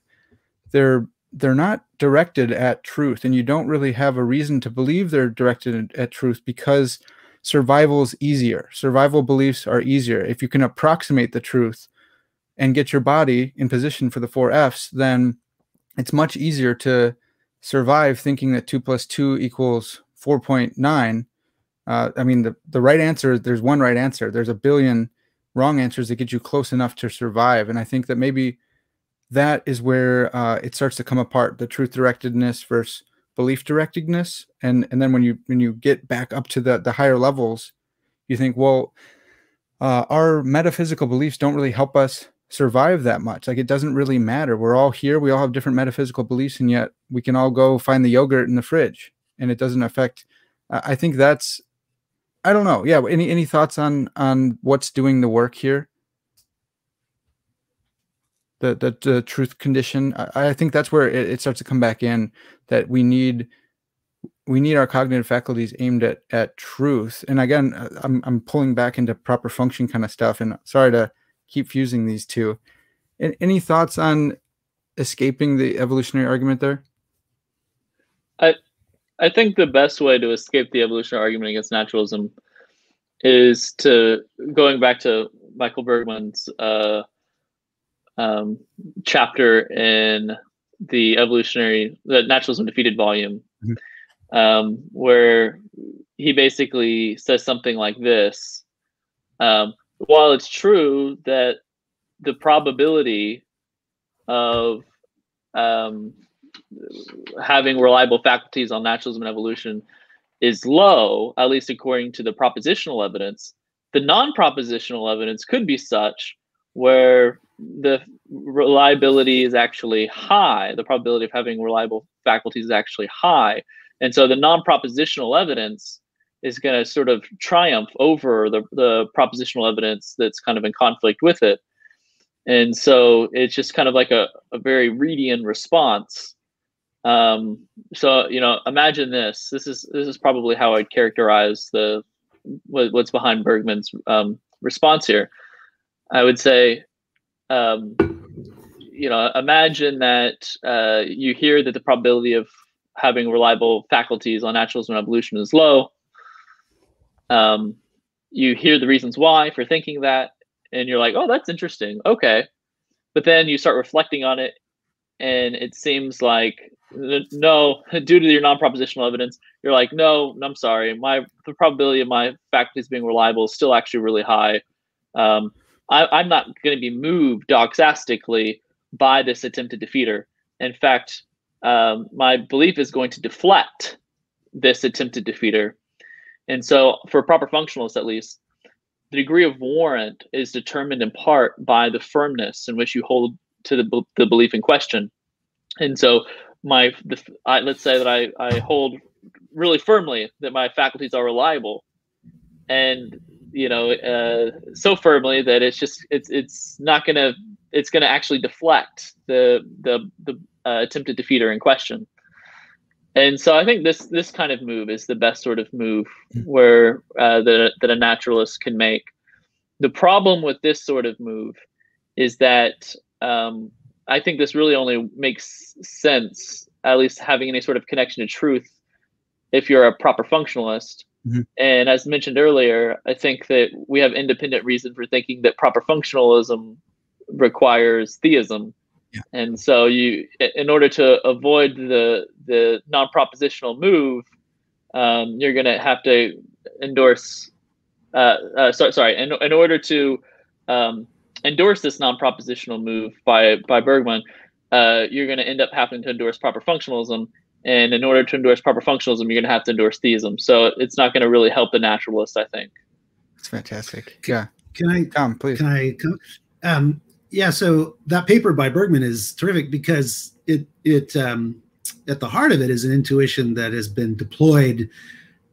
they're they're not directed at truth, and you don't really have a reason to believe they're directed at truth because survival is easier. Survival beliefs are easier. If you can approximate the truth and get your body in position for the four Fs, then it's much easier to survive thinking that two plus two equals 4.9. Uh, I mean, the, the right answer, there's one right answer. There's a billion wrong answers that get you close enough to survive. And I think that maybe that is where uh, it starts to come apart the truth directedness versus belief directedness. And and then when you when you get back up to the the higher levels you think well uh, our metaphysical beliefs don't really help us survive that much. Like it doesn't really matter. We're all here. We all have different metaphysical beliefs and yet we can all go find the yogurt in the fridge and it doesn't affect uh, i think that's i don't know. Yeah any any thoughts on on what's doing the work here the the, the truth condition. I, I, think that's where it, it, starts to come back in that we need we need our cognitive faculties aimed at at truth. And again, uh, I'm I'm pulling back into proper function kind of stuff. And sorry to keep fusing these two. any thoughts on escaping the evolutionary argument there? I I think the best way to escape the evolutionary argument against naturalism is to going back to Michael Bergmann's uh, um, chapter in the evolutionary, the naturalism defeated volume, mm-hmm. um, where he basically says something like this: um, While it's true that the probability of um, having reliable faculties on naturalism and evolution is low, at least according to the propositional evidence, the non-propositional evidence could be such where the reliability is actually high. The probability of having reliable faculties is actually high. And so the non propositional evidence is going to sort of triumph over the, the propositional evidence that's kind of in conflict with it. And so it's just kind of like a, a very Reidian response. Um, so you know, imagine this. This is this is probably how I'd characterize the what, what's behind Bergmann's um, response here. I would say um, you know, imagine that uh, you hear that the probability of having reliable faculties on naturalism and evolution is low. Um, you hear the reasons why for thinking that, and you're like, oh, that's interesting. Okay. But then you start reflecting on it, and it seems like no, [LAUGHS] due to your non-propositional evidence, you're like, no, I'm sorry, my the probability of my faculties being reliable is still actually really high. Um, I, am not going to be moved doxastically by this attempted defeater. In fact, um, my belief is going to deflect this attempted defeater. And so, for proper functionalists, at least, the degree of warrant is determined in part by the firmness in which you hold to the, the belief in question. And so, my the, I, let's say that I, I hold really firmly that my faculties are reliable, and you know, uh, so firmly that it's just it's it's not gonna it's gonna actually deflect the the the uh, attempted defeater in question. And so I think this this kind of move is the best sort of move where uh, that that a naturalist can make. The problem with this sort of move is that um, I think this really only makes sense, at least having any sort of connection to truth, if you're a proper functionalist Mm-hmm. And as mentioned earlier, I think that we have independent reason for thinking that proper functionalism requires theism. Yeah. And so you, in order to avoid the the non-propositional move, um, you're going to have to endorse. Uh, uh, sorry, sorry. In, in order to um, endorse this non-propositional move by by Bergmann, uh, you're going to end up having to endorse proper functionalism, and in order to endorse proper functionalism, you're going to have to endorse theism. So it's not going to really help the naturalist, I think. That's fantastic. Yeah. Can I come, please? Can I come? Um, yeah. So that paper by Bergmann is terrific because it it um, at the heart of it is an intuition that has been deployed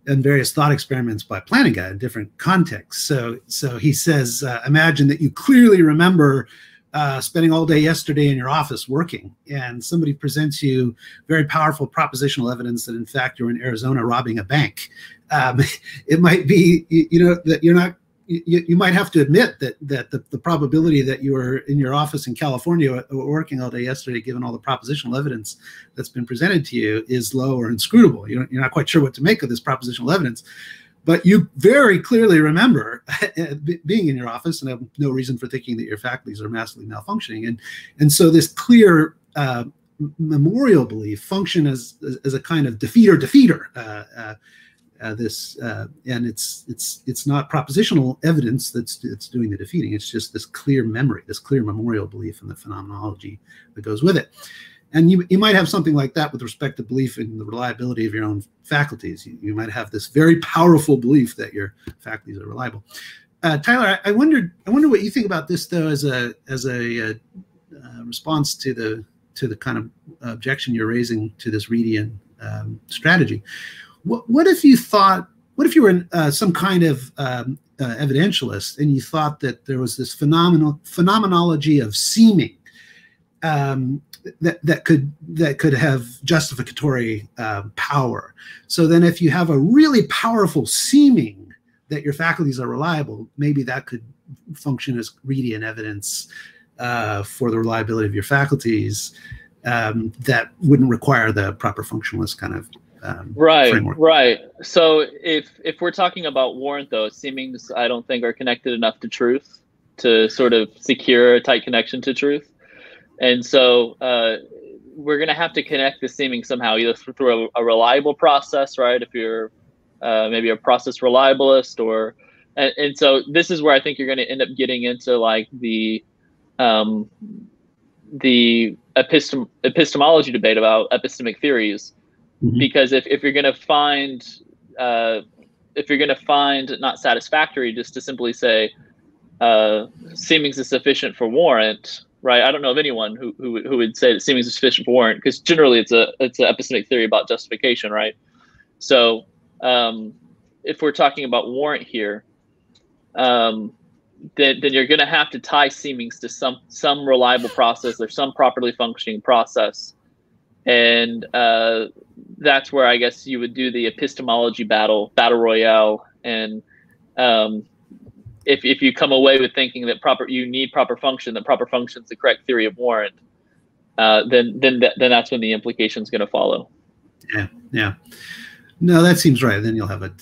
in various thought experiments by Plantinga in different contexts. So, so he says, uh, imagine that you clearly remember uh, spending all day yesterday in your office working, and somebody presents you very powerful propositional evidence that in fact you're in Arizona robbing a bank. Um, [LAUGHS] it might be, you, you know, that you're not you, you might have to admit that that the, the probability that you were in your office in California working all day yesterday, given all the propositional evidence that's been presented to you, is low or inscrutable. You're, you're not quite sure what to make of this propositional evidence, but you very clearly remember [LAUGHS] being in your office and have no reason for thinking that your faculties are massively malfunctioning. And and so this clear uh, memorial belief function as as a kind of defeater defeater. Uh, uh, uh, this uh, and it's it's it's not propositional evidence that's it's doing the defeating it's just this clear memory this clear memorial belief in the phenomenology that goes with it and you, you might have something like that with respect to belief in the reliability of your own faculties. You, you might have this very powerful belief that your faculties are reliable. Uh, tyler I, I wondered i wonder what you think about this though as a as a, a uh, response to the to the kind of objection you're raising to this Reidian um, strategy. What, what if you thought, what if you were uh, some kind of um, uh, evidentialist and you thought that there was this phenomenal phenomenology of seeming? Um, that that could that could have justificatory uh, power. So then, if you have a really powerful seeming that your faculties are reliable, maybe that could function as Reidian evidence uh, for the reliability of your faculties. Um, that wouldn't require the proper functionalist kind of um, right framework. right so if if we're talking about warrant though seemings i don't think are connected enough to truth to sort of secure a tight connection to truth and so uh, we're going to have to connect the seeming somehow either through a, a reliable process right if you're uh, maybe a process reliabilist or and, and, so this is where i think you're going to end up getting into like the um, the epistem- epistemology debate about epistemic theories mm-hmm. because if, if you're going to find uh, if you're going to find not satisfactory just to simply say uh, seemings is sufficient for warrant right? I don't know of anyone who, who, who would say that seeming is sufficient for warrant because generally it's a it's an epistemic theory about justification right? So um, if we're talking about warrant here um, then, then you're going to have to tie seemings to some some reliable process or some properly functioning process. And uh, that's where I guess you would do the epistemology battle, battle royale, and um, if if you come away with thinking that proper you need proper function, that proper function is the correct theory of warrant, uh, then then th- then that's when the implication is going to follow. Yeah, yeah. No, that seems right. Then you'll have a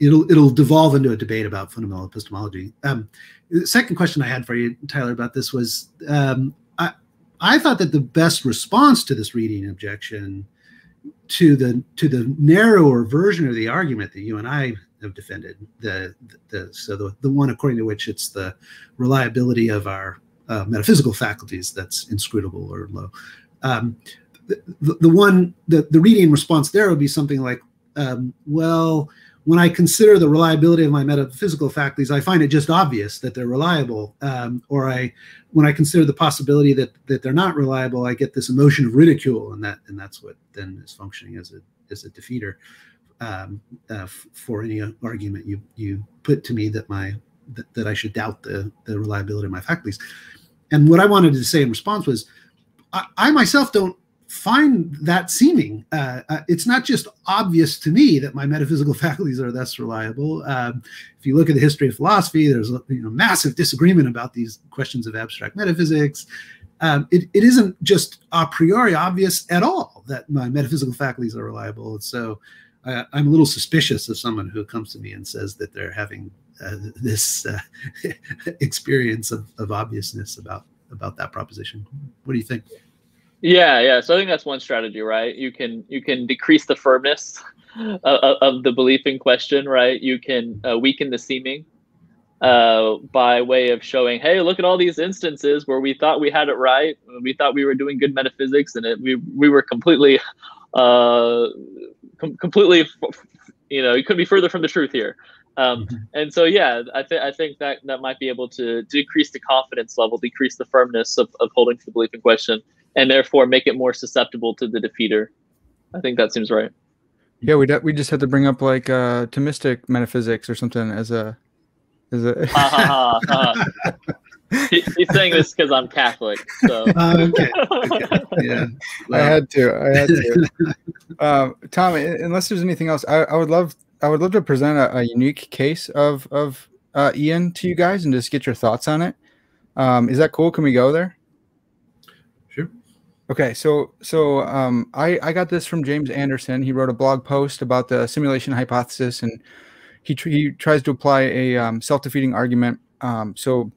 it'll it'll devolve into a debate about fundamental epistemology. Um, the second question I had for you, Tyler, about this was um, I I thought that the best response to this Reidian objection to the to the narrower version of the argument that you and I have defended the the so the, the one according to which it's the reliability of our uh, metaphysical faculties that's inscrutable or low. Um, the, the, one the, the Reidian response there would be something like, um, well, when I consider the reliability of my metaphysical faculties, I find it just obvious that they're reliable. Um, or I, when I consider the possibility that that they're not reliable, I get this emotion of ridicule, and that and that's what then is functioning as a as a defeater um, uh, for any argument you you put to me that my that, that I should doubt the the reliability of my faculties. And what I wanted to say in response was, I, I myself don't find that seeming. Uh, uh, it's not just obvious to me that my metaphysical [LAUGHS] faculties are thus reliable. Um, if you look at the history of philosophy, there's you know, massive disagreement about these questions of abstract metaphysics. Um, it, it isn't just a priori obvious at all that my metaphysical faculties are reliable. And so uh, I'm a little suspicious of someone who comes to me and says that they're having uh, this uh, [LAUGHS] experience of, of obviousness about about that proposition. What do you think? Yeah, yeah. So I think that's one strategy, right? You can you can decrease the firmness of, of the belief in question, right? You can uh, weaken the seeming uh, by way of showing, hey, look at all these instances where we thought we had it right, we thought we were doing good metaphysics, and it, we we were completely, uh, com- completely, you know, you couldn't be further from the truth here. Um, mm-hmm. And so, yeah, I think I think that that might be able to decrease the confidence level, decrease the firmness of, of holding to the belief in question, and therefore make it more susceptible to the defeater. I think that seems right. Yeah, we we just had to bring up like uh Thomistic metaphysics or something as a as a. [LAUGHS] he, he's saying this because I'm Catholic. So. Uh, [LAUGHS] okay. okay. Yeah, [LAUGHS] well. I had to. I had to. [LAUGHS] um, Tom, unless there's anything else, I, I would love I would love to present a, a unique case of of uh, EAAN to you guys and just get your thoughts on it. Um, is that cool? Can we go there? Sure. Okay, so so um, I I got this from James Anderson. He wrote a blog post about the simulation hypothesis, and he tr- he tries to apply a um, self defeating argument. Um, so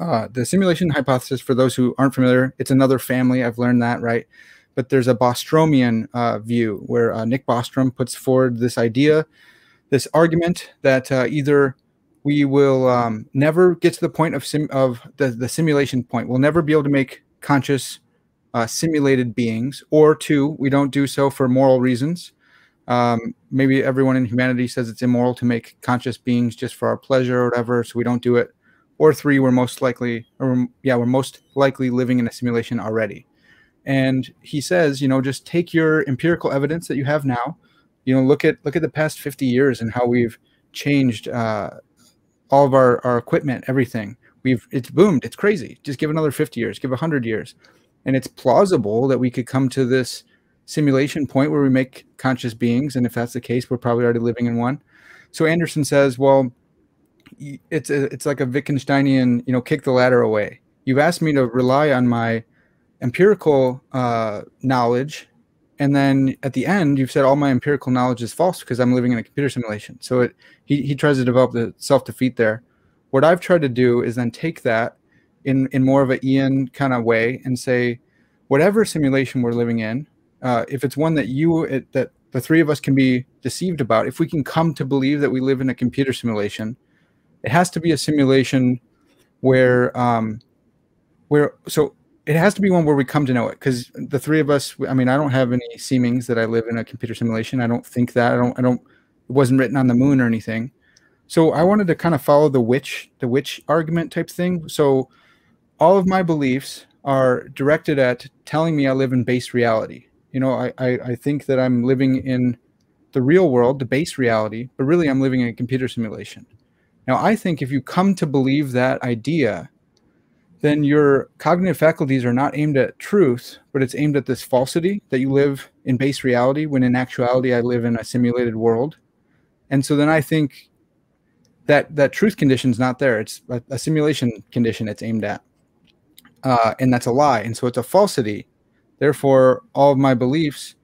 uh, the simulation hypothesis, for those who aren't familiar, it's another family. I've learned that right, but there's a Bostromian uh, view where uh, Nick Bostrom puts forward this idea, this argument that uh, either we will um, never get to the point of sim- of the, the simulation point. We'll never be able to make conscious uh, simulated beings, or two, we don't do so for moral reasons. Um, maybe everyone in humanity says it's immoral to make conscious beings just for our pleasure or whatever, so we don't do it. Or three, we're most likely, or yeah, we're most likely living in a simulation already. And he says, you know, just take your empirical evidence that you have now, you know, look at look at the past 50 years and how we've changed uh, all of our, our equipment, everything. We've it's boomed. It's crazy. Just give another 50 years, give 100 years. And it's plausible that we could come to this simulation point where we make conscious beings. And if that's the case, we're probably already living in one. So Anderson says, well, it's a, it's like a Wittgensteinian, you know, kick the ladder away. You've asked me to rely on my empirical uh, knowledge and then at the end you've said all my empirical knowledge is false because i'm living in a computer simulation so it he, he tries to develop the self-defeat there what i've tried to do is then take that in in more of an EAAN kind of way and say whatever simulation we're living in uh, if it's one that you it, that the three of us can be deceived about if we can come to believe that we live in a computer simulation it has to be a simulation where um where so it has to be one where we come to know it because the three of us i mean i don't have any seemings that i live in a computer simulation. I don't think that. I don't i don't it wasn't written on the moon or anything. So i wanted to kind of follow the witch the witch argument type thing. So all of my beliefs are directed at telling me i live in base reality. You know i i, I think that i'm living in the real world the base reality but really i'm living in a computer simulation now i think if you come to believe that idea then your cognitive faculties are not aimed at truth, but it's aimed at this falsity that you live in base reality when in actuality I live in a simulated world. And so then I think that that truth condition is not there. It's a, a, simulation condition it's aimed at. Uh, and that's a lie. And so it's a falsity. Therefore, all of my beliefs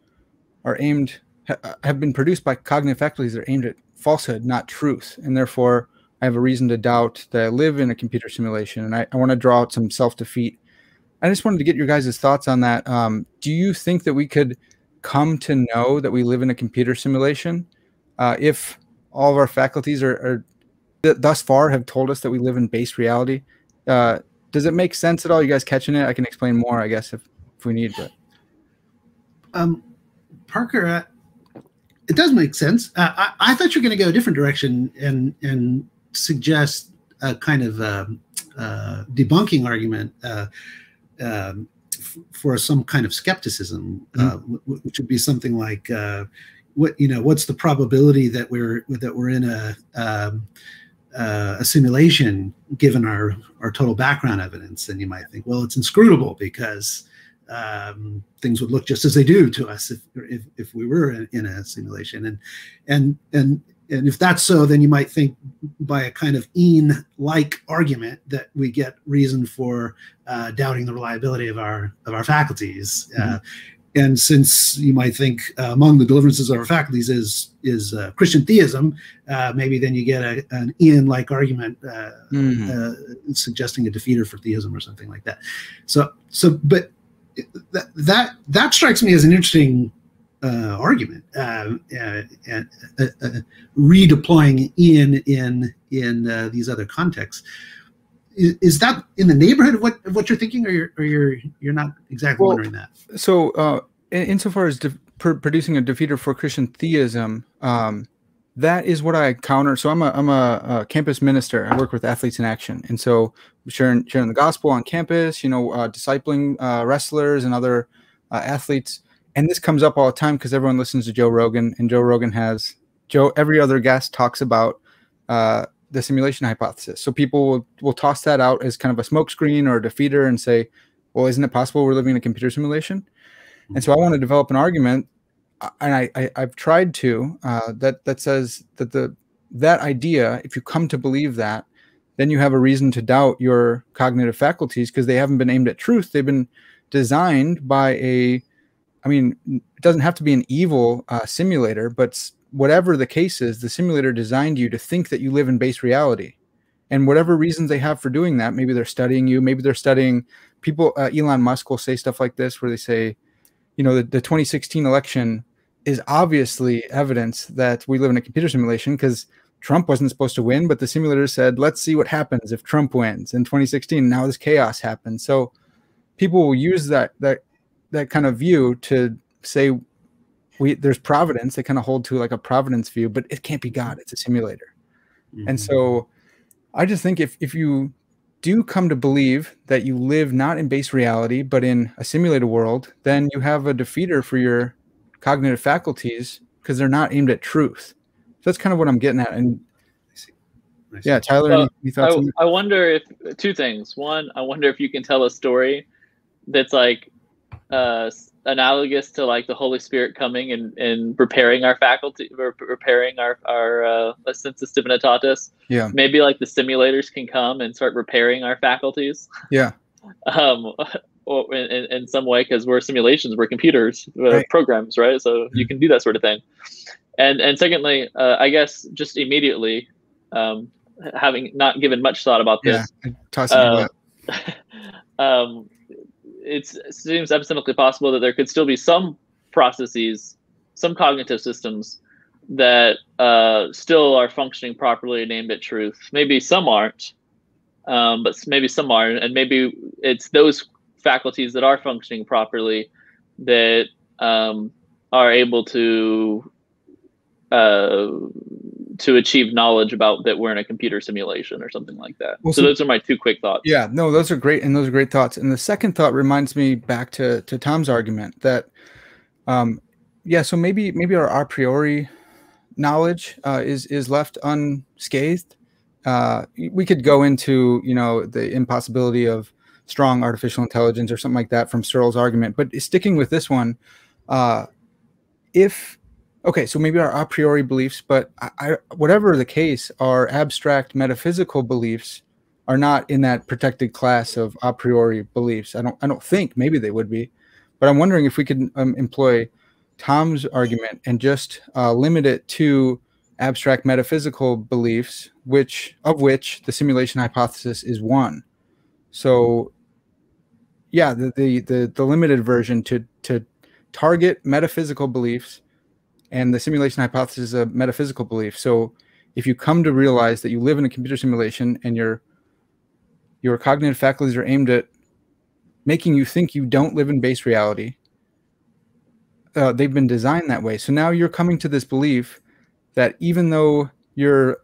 are aimed, ha, have been produced by cognitive faculties that are aimed at falsehood, not truth. And therefore, I have a reason to doubt that I live in a computer simulation, and I, I want to draw out some self defeat. I just wanted to get your guys' thoughts on that. Um, do you think that we could come to know that we live in a computer simulation uh, if all of our faculties are, are th- thus far have told us that we live in base reality? Uh, does it make sense at all? You guys catching it? I can explain more, I guess, if, if we need. But um, Parker, uh, it does make sense. Uh, I, I, thought you were going to go a different direction and and suggest a kind of uh, uh, debunking argument uh, um, for some kind of skepticism, w- which would be something like, uh, "What you know? What's the probability that we're that we're in a um, uh, a simulation given our our total background evidence?" And you might think, "Well, it's inscrutable because." Um, things would look just as they do to us if, if, if we were in, in a simulation and and and and if that's so, then you might think by a kind of EAAN-like argument that we get reason for uh, doubting the reliability of our of our faculties. Uh, mm-hmm. Uh, and since you might think uh, among the deliverances of our faculties is is uh, Christian theism, uh, maybe then you get a, an EAAN-like argument mm-hmm. suggesting a defeater for theism or something like that. So so, but that that that strikes me as an interesting uh, argument, uh, uh, redeploying in in in uh, these other contexts. Is, is, that in the neighborhood of what of what you're thinking, or you're or you're you're not exactly well, wondering that? So, uh, insofar as producing a defeater for Christian theism, um, that is what I encounter. So I'm a I'm a, a, campus minister. I work with athletes in action, and so sharing sharing the gospel on campus. You know, uh, discipling uh, wrestlers and other uh, athletes and this comes up all the time because everyone listens to Joe Rogan, and Joe Rogan has Joe. Every other guest talks about uh, the simulation hypothesis. So people will, will toss that out as kind of a smokescreen or a defeater and say, well, isn't it possible we're living in a computer simulation? And so I want to develop an argument, uh, and I, I have tried to uh, that that says that the that idea, if you come to believe that, then you have a reason to doubt your cognitive faculties because they haven't been aimed at truth. They've been designed by a, I mean, it doesn't have to be an evil uh, simulator, but whatever the case is, the simulator designed you to think that you live in base reality. And whatever reasons they have for doing that, maybe they're studying you, maybe they're studying people. Uh, Elon Musk will say stuff like this, where they say, you know, the, the 2016 election is obviously evidence that we live in a computer simulation because Trump wasn't supposed to win, but the simulator said, let's see what happens if Trump wins in 2016. Now this chaos happens. So people will use that that that kind of view to say we there's providence. They kind of hold to like a providence view, but it can't be God. It's a simulator. Mm-hmm. And so I just think if if you do come to believe that you live not in base reality but in a simulated world, then you have a defeater for your cognitive faculties because they're not aimed at truth. So that's kind of what I'm getting at. And yeah, Tyler, any, any thoughts? I, I wonder if two things. One, I wonder if you can tell a story that's like uh, analogous to like the Holy Spirit coming and, and repairing our faculty, repairing our our uh, sensus divinitatis. Yeah. Maybe like the simulators can come and start repairing our faculties. Yeah. [LAUGHS] um, or in, in some way because we're simulations, we're computers, uh, right. programs, right? So mm-hmm. you can do that sort of thing. And and secondly, uh, I guess just immediately, um, having not given much thought about this, yeah. uh, [LAUGHS] um, it seems absolutely possible that there could still be some processes, some cognitive systems that uh, still are functioning properly and aimed at truth. Maybe some aren't, um, but maybe some are, and maybe it's those faculties that are functioning properly that um, are able to uh, to achieve knowledge about that we're in a computer simulation or something like that. Well, so, so, those are my two quick thoughts. Yeah, no, those are great, and those are great thoughts. And the second thought reminds me back to to Tom's argument that, um, yeah, so maybe maybe our a priori knowledge uh, is is left unscathed. Uh, we could go into you know the impossibility of strong artificial intelligence or something like that from Searle's argument, but sticking with this one, uh, if okay, so maybe our a priori beliefs, but I, I, whatever the case, our abstract metaphysical beliefs are not in that protected class of a priori beliefs. I don't, I don't think maybe they would be, but I'm wondering if we could um, employ Tom's argument and just uh, limit it to abstract metaphysical beliefs, which of which the simulation hypothesis is one. So, yeah, the the the, the limited version to to target metaphysical beliefs and the simulation hypothesis is a metaphysical belief. So if you come to realize that you live in a computer simulation and your your cognitive faculties are aimed at making you think you don't live in base reality, uh, they've been designed that way. So now you're coming to this belief that even though your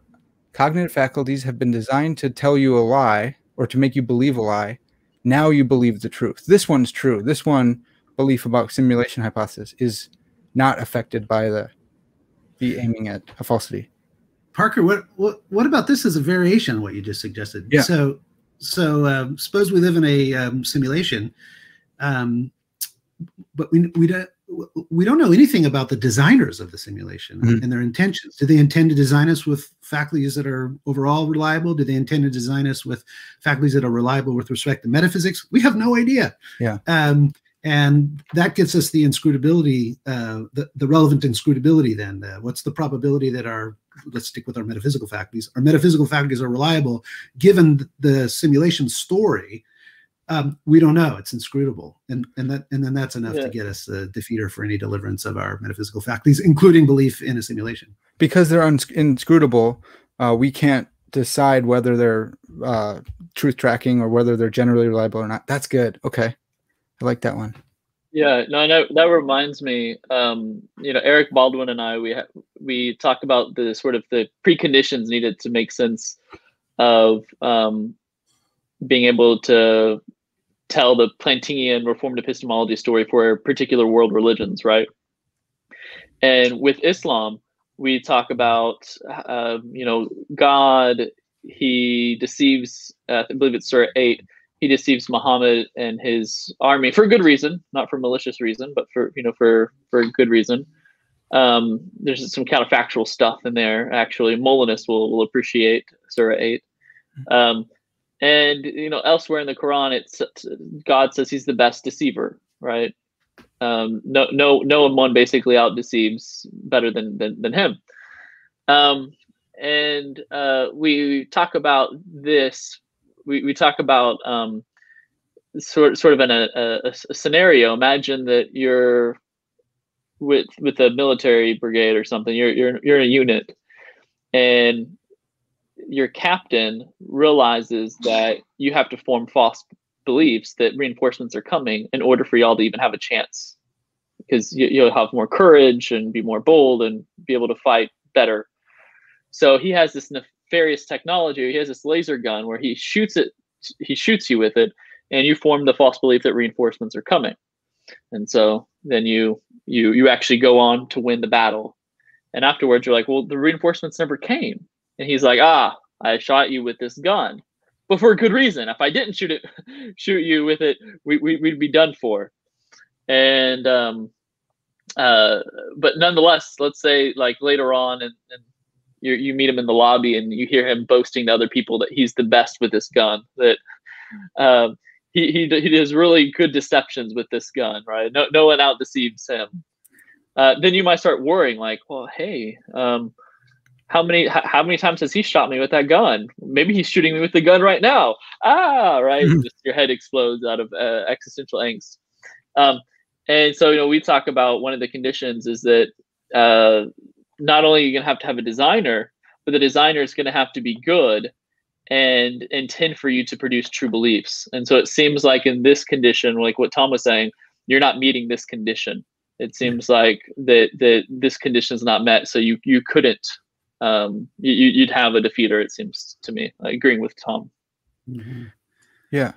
cognitive faculties have been designed to tell you a lie or to make you believe a lie, now you believe the truth. This one's true. This one belief about simulation hypothesis is not affected by the be aiming at a falsity. Parker, what what what about this as a variation on what you just suggested? Yeah. So so um, suppose we live in a um, simulation, um, but we we don't we don't know anything about the designers of the simulation mm-hmm. and their intentions. Do they intend to design us with faculties that are overall reliable? Do they intend to design us with faculties that are reliable with respect to metaphysics? We have no idea. Yeah. Um, and that gets us the inscrutability, uh, the, the relevant inscrutability. Then, uh, what's the probability that our let's stick with our metaphysical faculties. Our metaphysical faculties are reliable, given the simulation story. Um, we don't know; it's inscrutable, and and that and then that's enough yeah. to get us a defeater for any deliverance of our metaphysical faculties, including belief in a simulation. Because they're uns- inscrutable, uh, we can't decide whether they're uh, truth tracking or whether they're generally reliable or not. That's good. Okay. I like that one. Yeah, no, no, that reminds me. Um, you know, Eric Baldwin and I, we ha- we talk about the sort of the preconditions needed to make sense of um, being able to tell the Plantingian reformed epistemology story for particular world religions, right? And with Islam, we talk about, uh, you know, God, he deceives, uh, I believe it's Surah 8, he deceives Muhammad and his army for a good reason, not for malicious reason, but for, you know, for, for good reason. Um, there's some counterfactual stuff in there, actually. Molinists will, will appreciate Surah 8. Um, and, you know, elsewhere in the Quran, it's God says he's the best deceiver, right? Um, no, no, no one basically out deceives better than than, than him. Um, and uh, we talk about this. We, we talk about um, sort sort of a, a, a scenario. Imagine that you're with with a military brigade or something. You're you're you're in a unit, and your captain realizes that you have to form false beliefs that reinforcements are coming in order for y'all to even have a chance because you, will have more courage and be more bold and be able to fight better so he has this nefarious technology he has this laser gun where he shoots it he shoots you with it and you form the false belief that reinforcements are coming and so then you you you actually go on to win the battle and afterwards you're like well the reinforcements never came and he's like ah i shot you with this gun but for a good reason. If I didn't shoot it, [LAUGHS] shoot you with it, we, we would be done for. And um, uh, but nonetheless, let's say like later on, and, and you you meet him in the lobby, and you hear him boasting to other people that he's the best with this gun. That um, he he he does really good deceptions with this gun, right? No no one out deceives him. Uh, then you might start worrying, like, well, hey, um, how many how many times has he shot me with that gun? Maybe he's shooting me with the gun right now. Ah, right. Mm-hmm. Just your head explodes out of uh, existential angst. Um, and so you know we talk about one of the conditions is that uh, not only are you gonna have to have a designer, but the designer is gonna have to be good and intend for you to produce true beliefs. And so it seems like in this condition, like what Tom was saying, you're not meeting this condition. It seems like that that this condition is not met, so you you couldn't um, you, you'd have a defeater. It seems to me, agreeing with Tom. Mm-hmm. Yeah,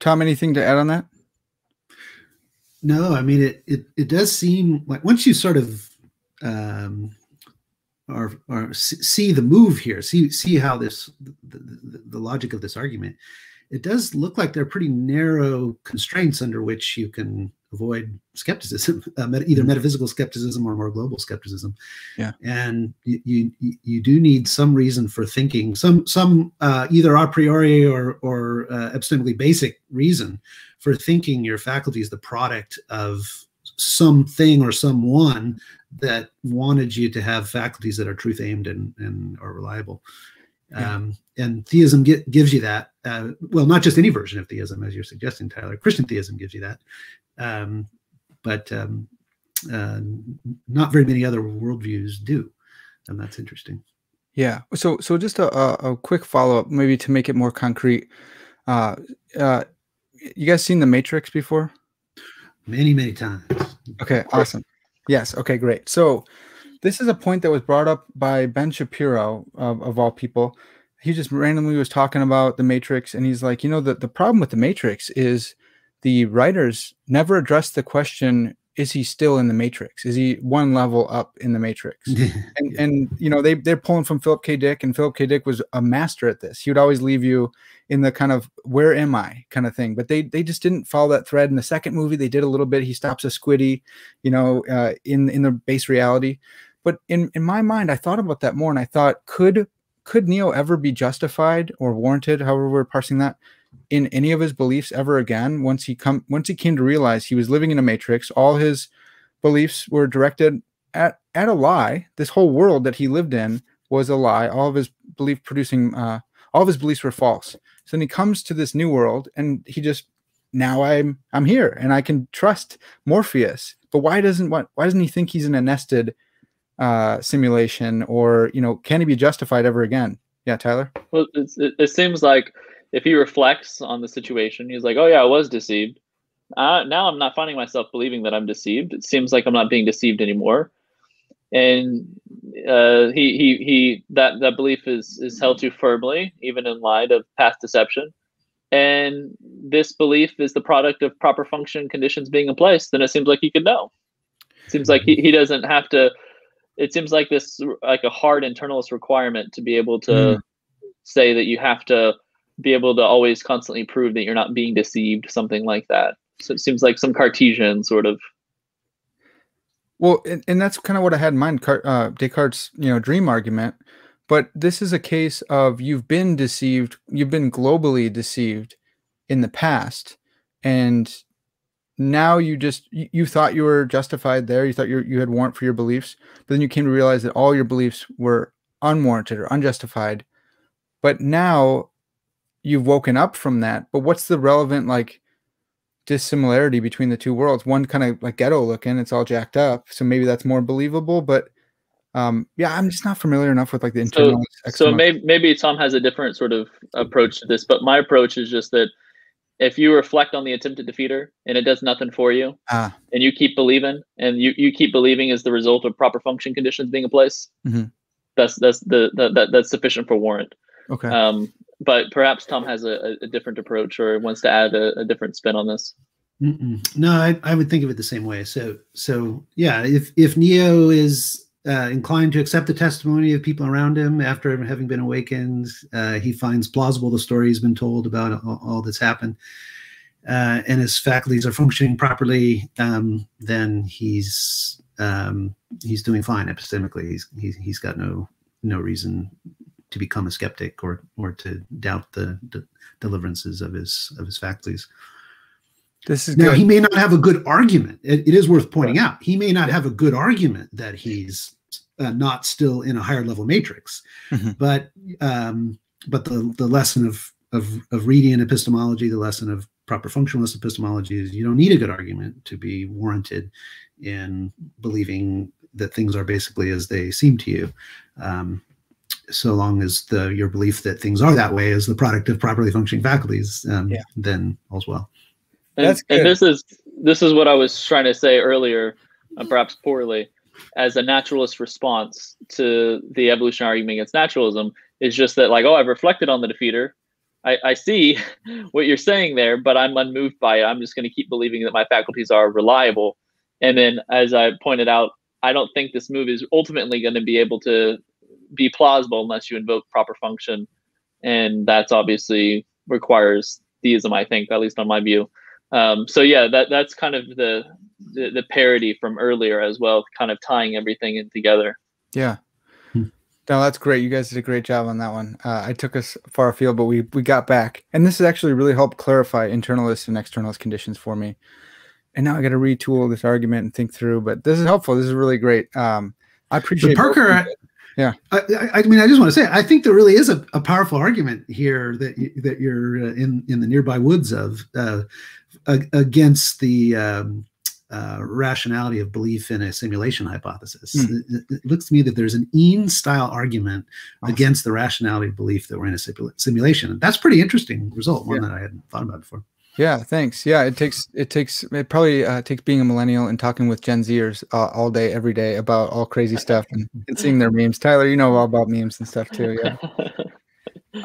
Tom, anything to add on that? No, I mean it. It it does seem like once you sort of um, or or see the move here, see see how this the, the, the logic of this argument. It does look like there are pretty narrow constraints under which you can avoid skepticism, [LAUGHS] uh, met, either mm-hmm. metaphysical skepticism or more global skepticism. Yeah, and you, you you do need some reason for thinking, some some uh, either a priori or or uh, epistemically basic reason for thinking your faculty is the product of something or someone that wanted you to have faculties that are truth aimed and and are reliable. Yeah. Um, and theism get, gives you that. Uh, well, not just any version of theism, as you're suggesting, Tyler. Christian theism gives you that, um, but um, uh, not very many other worldviews do, and that's interesting. Yeah. So, so just a, a quick follow up, maybe to make it more concrete. Uh, uh, you guys seen The Matrix before? Many, many times. Okay. Awesome. Yes. Okay. Great. So, this is a point that was brought up by Ben Shapiro, of, of all people. He just randomly was talking about The Matrix, and he's like, you know, the, the problem with The Matrix is the writers never addressed the question is he still in the matrix? Is he one level up in the matrix? [LAUGHS] And and you know they they're pulling from philip k. Dick and philip k. Dick was a master at this. He would always leave you in the kind of where am i? kind of thing. But they they just didn't follow that thread. In the second movie they did a little bit. He stops a squiddy you know uh, in in the base reality. But in in my mind i thought about that more and i thought could could neo ever be justified or warranted however we're parsing that in any of his beliefs ever again. Once he come once he came to realize he was living in a matrix all his beliefs were directed at at a lie. This whole world that he lived in was a lie. All of his belief producing uh, all of his beliefs were false. So then he comes to this new world and he just now i'm i'm here and i can trust morpheus. But why doesn't what why doesn't he think he's in a nested uh, simulation or you know can he be justified ever again? Yeah tyler? Well it, it seems like if he reflects on the situation, he's like, "Oh yeah, I was deceived. Uh, now I'm not finding myself believing that I'm deceived. It seems like I'm not being deceived anymore." And uh, he he he that that belief is is held to firmly, even in light of past deception. and this belief is the product of proper function conditions being in place, then it seems like he could know. It seems like he, he doesn't have to. It seems like this like a hard internalist requirement to be able to mm. say that you have to be able to always constantly prove that you're not being deceived, something like that. So it seems like some Cartesian sort of. Well, and, and that's kind of what I had in mind. Uh, Descartes' you know dream argument, but this is a case of you've been deceived, you've been globally deceived in the past, and now you just you, thought you were justified there. You thought you you had warrant for your beliefs, but then you came to realize that all your beliefs were unwarranted or unjustified. But now you've woken up from that. But what's the relevant like? dissimilarity between the two worlds. One kind of like ghetto looking, it's all jacked up, so maybe that's more believable. But um, yeah, I'm just not familiar enough with like the internal. So, so maybe maybe Tom has a different sort of approach to this, but my approach is just that if you reflect on the attempted defeater and it does nothing for you, ah. and you keep believing, and you, you keep believing as the result of proper function conditions being in place, mm-hmm. that's that's the, the that that's sufficient for warrant. Okay. Um, but perhaps Tom has a, a different approach or wants to add a, a different spin on this. Mm-mm. No, I, I would think of it the same way. So, so yeah, if if Neo is uh, inclined to accept the testimony of people around him after having been awakened, uh, he finds plausible the story he's been told about all, all that's happened, uh, and his faculties are functioning properly. Um, then he's um, he's doing fine epistemically. He's he's he's got no no reason to become a skeptic or or to doubt the, the deliverances of his of his faculties. This is now good. he may not have a good argument. it, it is worth pointing out he may not have a good argument that he's uh, not still in a higher level matrix, mm-hmm. but um, but the the lesson of of of Reidian epistemology, the lesson of proper functionalist epistemology is you don't need a good argument to be warranted in believing that things are basically as they seem to you. Um, so long as the your belief that things are that way is the product of properly functioning faculties, um, yeah. then all's well. And, and, this is this is what I was trying to say earlier, uh, perhaps poorly, as a naturalist response to the evolutionary argument against naturalism is just that like, oh, I've reflected on the defeater. I, I see [LAUGHS] what you're saying there, but I'm unmoved by it. I'm just going to keep believing that my faculties are reliable. And then, as I pointed out, I don't think this move is ultimately going to be able to be plausible unless you invoke proper function, and that's obviously requires theism. I think, at least on my view. Um, so yeah, that that's kind of the, the, the parody from earlier as well, kind of tying everything in together. Yeah. Hmm. No, that's great. You guys did a great job on that one. Uh, I took us far afield, but we we got back, and this has actually really helped clarify internalist and externalist conditions for me. And now I got to retool this argument and think through. But this is helpful. This is really great. Um, I appreciate. Parker, yeah. I, I, mean, I just want to say, I think there really is a, a powerful argument here that you, that you're uh, in in the nearby woods of uh, against the um, uh, rationality of belief in a simulation hypothesis. Mm. It, it, looks to me that there's an EAAN style argument awesome. against the rationality of belief that we're in a simulation. And That's pretty interesting result, one yeah. that I hadn't thought about before. Yeah, thanks. Yeah, it takes it takes it probably uh, takes being a millennial and talking with Gen Zers uh, all day, every day about all crazy stuff and, and seeing their memes. Tyler, you know all about memes and stuff too. Yeah.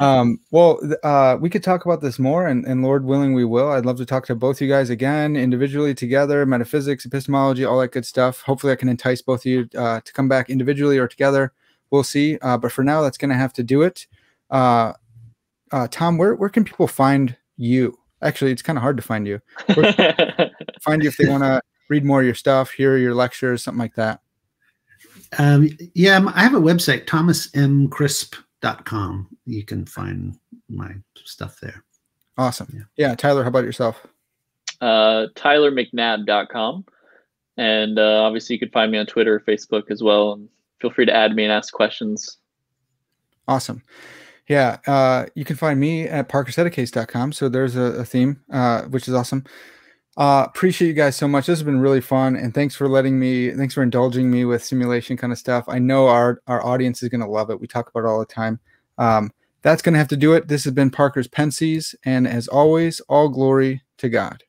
[LAUGHS] um, well, uh, we could talk about this more, and, and Lord willing, we will. I'd love to talk to both you guys again, individually, together, metaphysics, epistemology, all that good stuff. Hopefully, I can entice both of you uh, to come back individually or together. We'll see. Uh, but for now, that's going to have to do it. Uh, uh, Tom, where where can people find you? Actually, it's kind of hard to find you. [LAUGHS] find you if they want to read more of your stuff, hear your lectures, something like that. Um, yeah, I have a website, thomasmcrisp.com. You can find my stuff there. Awesome. Yeah, yeah Tyler, how about yourself? Uh, TylerMcNabb.com. And uh, obviously, you can find me on Twitter, Facebook as well. And feel free to add me and ask questions. Awesome. Yeah, uh, you can find me at parkersettecase.com. So there's a, a theme, uh, which is awesome. Uh, appreciate you guys so much. This has been really fun, and thanks for letting me. Thanks for indulging me with simulation kind of stuff. I know our our audience is going to love it. We talk about it all the time. Um, that's going to have to do it. This has been Parker's Pensées, and as always, all glory to God.